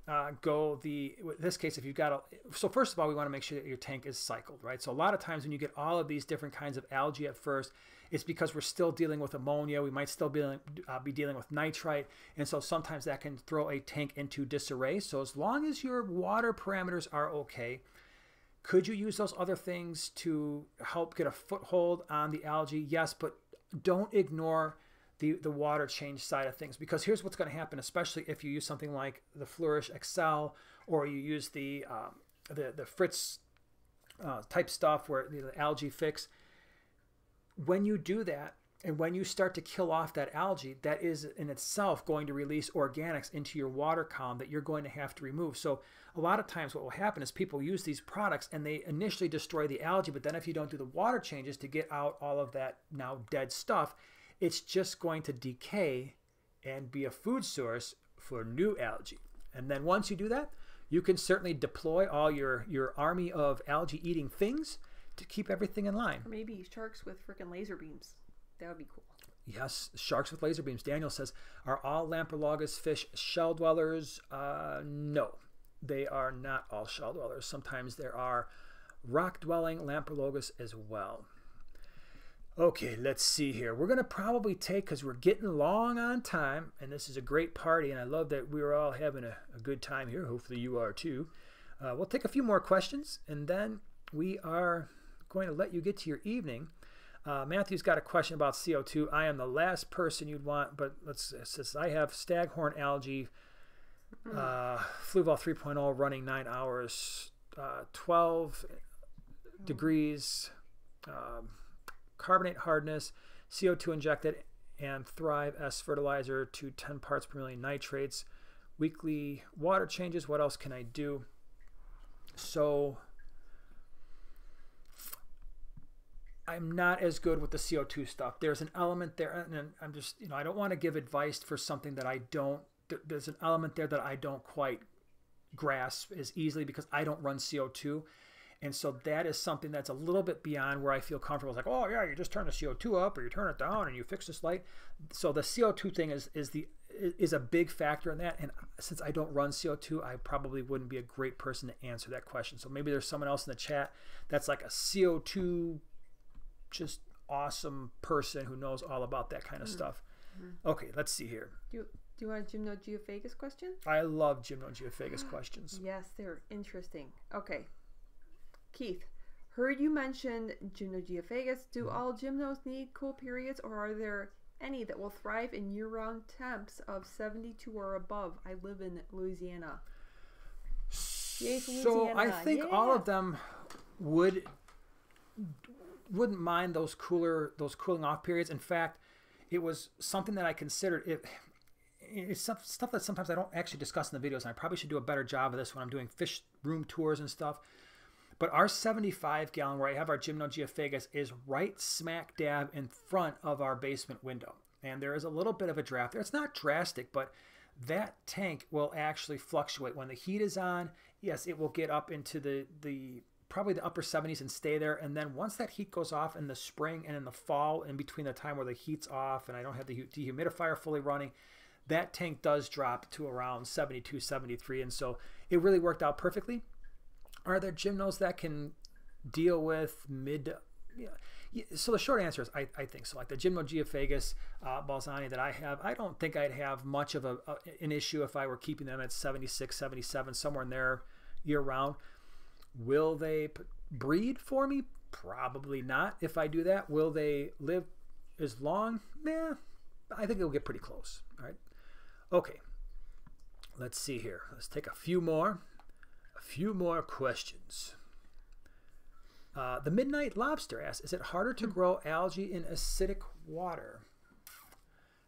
uh, go the in this case if you've got a so first of all we want to make sure that your tank is cycled right so a lot of times when you get all of these different kinds of algae at first it's because we're still dealing with ammonia. We might still be, uh, be dealing with nitrite. And so sometimes that can throw a tank into disarray. So as long as your water parameters are okay could you use those other things to help get a foothold on the algae? Yes but don't ignore the, the water change side of things. Because here's what's going to happen especially if you use something like the flourish excel or you use the um, the, the fritz uh, type stuff where the algae fix when you do that and when you start to kill off that algae that is in itself going to release organics into your water column that you're going to have to remove so a lot of times what will happen is people use these products and they initially destroy the algae but then if you don't do the water changes to get out all of that now dead stuff it's just going to decay and be a food source for new algae. And then once you do that, you can certainly deploy all your, your army of algae eating things to keep everything in line. Or maybe sharks with freaking laser beams. That would be cool. Yes, sharks with laser beams. Daniel says, Are all Lamprologus fish shell dwellers? Uh, no, they are not all shell dwellers. Sometimes there are rock dwelling Lamprologus as well. Okay, let's see here. We're going to probably take, because we're getting long on time, and this is a great party, and I love that we're all having a, a good time here. Hopefully, you are too. Uh, we'll take a few more questions, and then we are going to let you get to your evening. Uh, Matthew's got a question about CO2. I am the last person you'd want, but let's says I have staghorn algae, uh, Fluval 3.0 running nine hours, uh, 12 degrees, um, carbonate hardness, CO2 injected, and Thrive S fertilizer to 10 parts per million nitrates. Weekly water changes. What else can I do? So I'm not as good with the CO2 stuff. There's an element there, and I'm just, you know, I don't want to give advice for something that I don't, there's an element there that I don't quite grasp as easily because I don't run CO2. And so that is something that's a little bit beyond where I feel comfortable. It's like, oh yeah, you just turn the CO2 up or you turn it down and you fix this light. So the CO2 thing is is the is a big factor in that. And since I don't run CO2, I probably wouldn't be a great person to answer that question. So maybe there's someone else in the chat that's like a CO2 just awesome person who knows all about that kind of stuff. Okay, let's see here. Do you, do you want a gymnogeophagus question? I love gymnogeophagus (gasps) questions. Yes, they're interesting. Okay. Keith, heard you mention gymnogeophagus. Do Mm-hmm. all gymnos need cool periods, or are there any that will thrive in year-round temps of 72 or above? I live in Louisiana. Yay So I think all of them would wouldn't mind those cooler those cooling off periods. In fact, it was something that I considered it it's stuff, stuff that sometimes I don't actually discuss in the videos, and I probably should do a better job of this when I'm doing fish room tours and stuff. But our 75 gallon, where I have our Gymnogeophagus, is right smack dab in front of our basement window. And there is a little bit of a draft there. It's not drastic, but that tank will actually fluctuate. When the heat is on, yes, it will get up into the, the probably the upper 70s and stay there. And then once that heat goes off in the spring and in the fall, in between the time where the heat's off and I don't have the dehumidifier fully running, that tank does drop to around 72, 73. And so it really worked out perfectly. Are there gymnos that can deal with mid? Yeah. So the short answer is I, I think so. Like the Gymnogeophagus uh, balzanii that I have, I don't think I'd have much of a, a, an issue if I were keeping them at 76, 77, somewhere in there year round. Will they breed for me? Probably not. If I do that, will they live as long? Yeah, I think it'll get pretty close. All right. Okay. Let's see here. Let's take a few more. A few more questions. Uh, the Midnight Lobster asks Is it harder to grow algae in acidic water?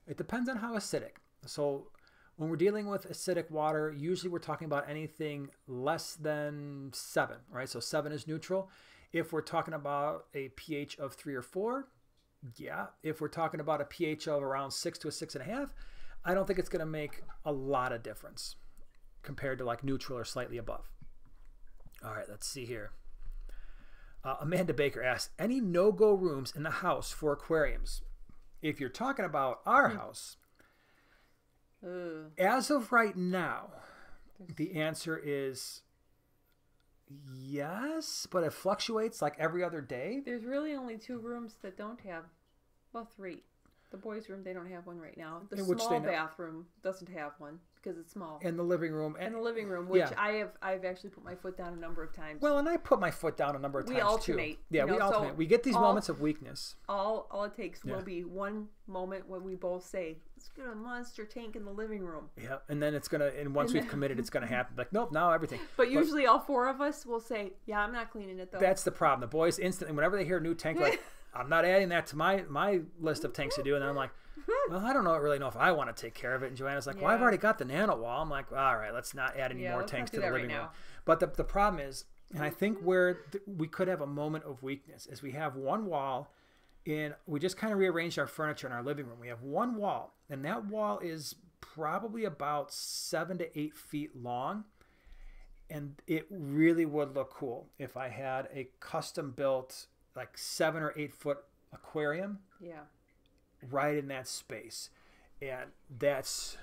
It depends on how acidic. So, When we're dealing with acidic water, usually we're talking about anything less than seven, right? So seven is neutral. If we're talking about a pH of three or four, yeah. If we're talking about a pH of around six to a six and a half, I don't think it's going to make a lot of difference compared to like neutral or slightly above. All right, let's see here. Uh, Amanda Baker asks, any no-go rooms in the house for aquariums? If you're talking about our house, Ugh. as of right now, the answer is yes, but it fluctuates like every other day. There's really only two rooms that don't have, well, three. The boys' room, they don't have one right now. The In small bathroom doesn't have one because it's small. And the living room, And and the living room, which Yeah. I have, I've actually put my foot down a number of times. well, and I put my foot down a number of We times alternate, too. Yeah, we know, so alternate. we get these all- moments of weakness. all, all it takes Yeah. will be one moment when we both say, "Let's get a monster tank in the living room." Yeah, and then it's gonna, and once And we've then- committed, it's gonna (laughs) happen. Like, nope, now everything. But usually, all four of us will say, "Yeah, I'm not cleaning it though." That's the problem. The boys instantly, whenever they hear a new tank, like, (laughs) I'm not adding that to my my list of tanks to do. And then I'm like, (laughs) well, I don't know, really know if I want to take care of it. And Joanna's like, well, I've Yeah. already got the nano wall. I'm like, all right, let's not add any Yeah, more let's not tanks do to the that right living room. now. But the, the problem is, and I think mm-hmm. where th- we could have a moment of weakness is we have one wall in, we just kind of rearranged our furniture in our living room. We have one wall, and that wall is probably about seven to eight feet long and it really would look cool if I had a custom built like seven or eight foot aquarium yeah. right in that space. And that's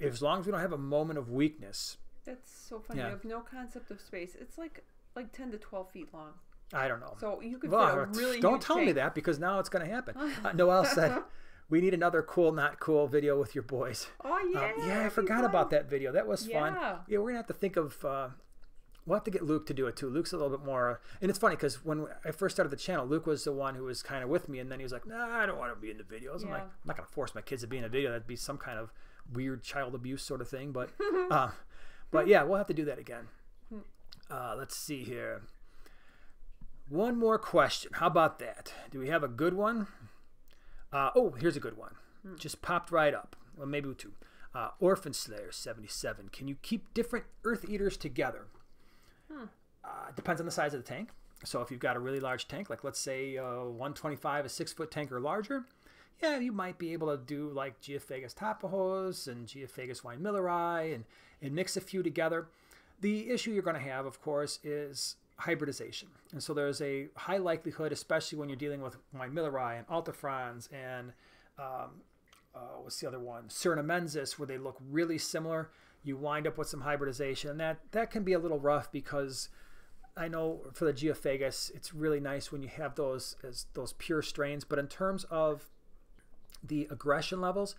as long as we don't have a moment of weakness. That's so funny. Yeah. You have no concept of space. It's like like ten to twelve feet long. I don't know. So you could Well, really don't tell me that because now it's going to happen. (laughs) Uh, Noelle said, "We need another cool, not cool video with your boys." Oh Um, yeah. yeah, I forgot about that video. That was fun. Yeah. Yeah, we're gonna have to think of. Uh, we'll have to get Luke to do it too. Luke's a little bit more, and it's funny because when I first started the channel, Luke was the one who was kind of with me, and then he was like, "Nah, I don't want to be in the videos." I'm like, "I'm not gonna force my kids to be in a video. That'd be some kind of weird child abuse sort of thing." But, (laughs) uh, but yeah, we'll have to do that again. Uh, let's see here. One more question. How about that? Do we have a good one? Uh, oh, here's a good one. Just popped right up. Well, maybe two. Uh, Orphan Slayer 77. Can you keep different Earth Eaters together? Uh, depends on the size of the tank. So if you've got a really large tank, like let's say uh, 125, a six foot tank or larger, yeah, you might be able to do like Geophagus tapajos and Geophagus winemilleri and, and mix a few together. The issue you're going to have, of course, is hybridization. And so there's a high likelihood, especially when you're dealing with winemilleri and altifrons and um, uh, what's the other one? surinamensis, where they look really similar. You wind up with some hybridization, and that that can be a little rough because I know for the Geophagus, it's really nice when you have those as those pure strains. But in terms of the aggression levels,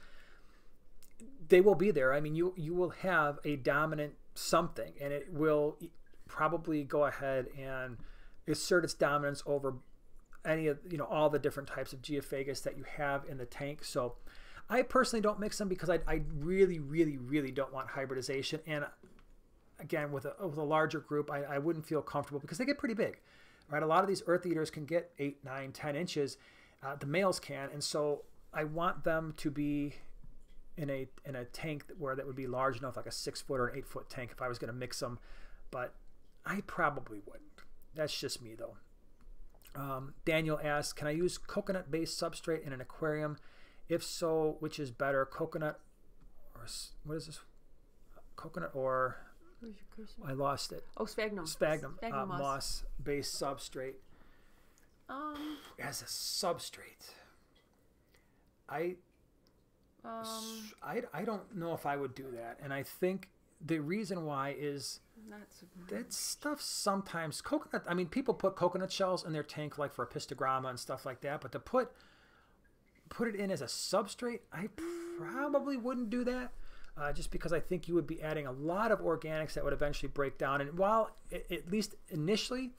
they will be there. I mean, you you will have a dominant something, and it will probably go ahead and assert its dominance over any of you know all the different types of geophagus that you have in the tank. So I personally don't mix them because I, I really really really don't want hybridization. And again with a, with a larger group I, I wouldn't feel comfortable because they get pretty big right? A lot of these earth eaters can get 8 nine, ten inches uh, the males can. And so I want them to be in a in a tank where that would be large enough like a six foot or an eight foot tank if I was going to mix them. But I probably wouldn't that's just me though um, Daniel asks, "Can I use coconut-based substrate in an aquarium? If so, which is better, coconut or what is this? Coconut or? I lost it. Oh, sphagnum. Sphagnum, uh, Sphagnum moss. moss-based substrate Um, as a substrate. I, um, I I don't know if I would do that, and I think the reason why is that stuff sometimes coconut i mean people put coconut shells in their tank like for a pistogramma and stuff like that but to put put it in as a substrate i probably wouldn't do that uh, just because i think you would be adding a lot of organics that would eventually break down and while it, at least initially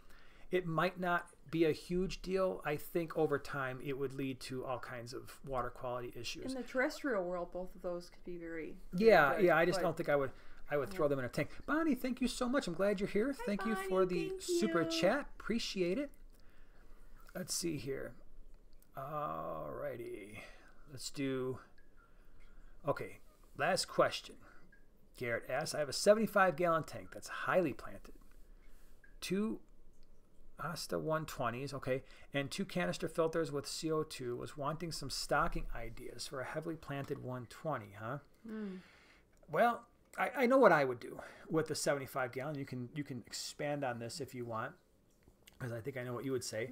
it might not be a huge deal i think over time it would lead to all kinds of water quality issues In the terrestrial world, both of those could be very. very yeah, good, yeah. I just don't think I would. I would throw them in a tank. Bonnie, thank you so much. I'm glad you're here. thank you for the super you. chat. Appreciate it. Let's see here. Alrighty, let's do. Okay, last question. Garrett asks I have a 75 gallon tank that's highly planted. Two Asta 120s, okay, and two canister filters with CO2. Was wanting some stocking ideas for a heavily planted 120, huh? Mm. Well, I, I know what I would do with the 75 gallon. You can you can expand on this if you want, because I think I know what you would say.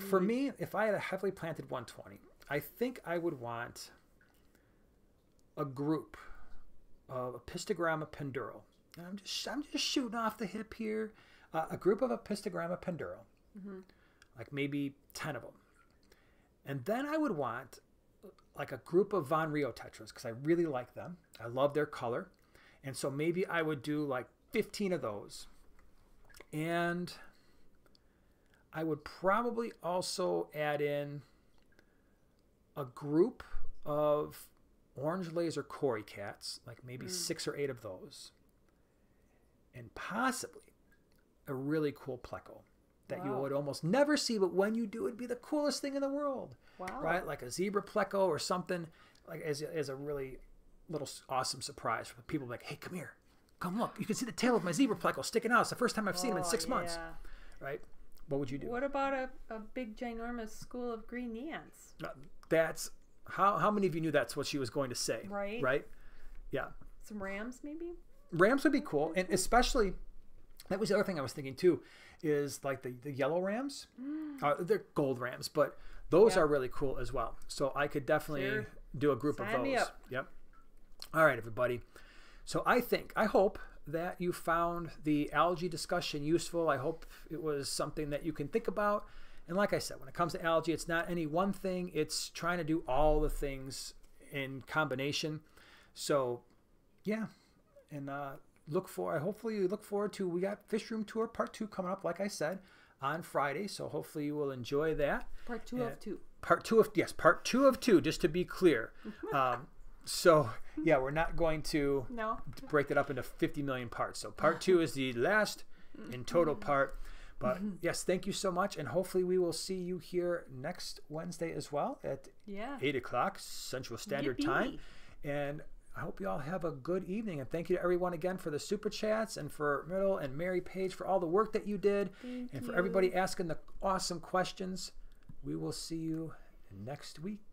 For me, if I had a heavily planted 120, I think I would want a group of Apistogramma penduro. And I'm just I'm just shooting off the hip here. Uh, a group of Apistogramma penduro, Mm-hmm. like maybe 10 of them. And then I would want like a group of Von Rio tetras because I really like them. I love their color. And so maybe I would do like 15 of those. And I would probably also add in a group of orange laser Cory cats, like maybe hmm. six or eight of those. And possibly a really cool pleco that you would almost never see, but when you do, it'd be the coolest thing in the world Wow. right? Like a zebra pleco or something, like as, as a really little awesome surprise for people. Like, hey, come here, come look. You can see the tail of my zebra pleco sticking out. It's the first time I've seen him in Oh, six months, right? What would you do? What about a, a big ginormous school of green neons? Uh, That's how how many of you knew that's what she was going to say, Right. Right? Yeah, Some rams, maybe? rams would be cool, and especially that was the other thing I was thinking too, is like the the yellow rams. Uh, they're gold rams, but those Mm. Yeah. are really cool as well. So I could definitely Sure. do a group Sign of those. Yep. All right, everybody. So I think, I hope that you found the algae discussion useful. I hope it was something that you can think about. And like I said, when it comes to algae, it's not any one thing, it's trying to do all the things in combination. So, yeah. And uh, look for, I hopefully, you look forward to, we got Fish Room Tour Part 2 coming up, like I said, on Friday. So hopefully you will enjoy that Part two Yeah. of two. part two of yes part two of two just to be clear (laughs) um, so yeah we're not going to No. break that up into 50 million parts so part two is the last in total part but yes thank you so much and hopefully we will see you here next wednesday as well at Yeah. 8 o'clock central standard time and i hope you all have a good evening and thank you to everyone again for the super chats and for Myrtle and mary page for all the work that you did Thank and for everybody asking the awesome questions. We will see you next week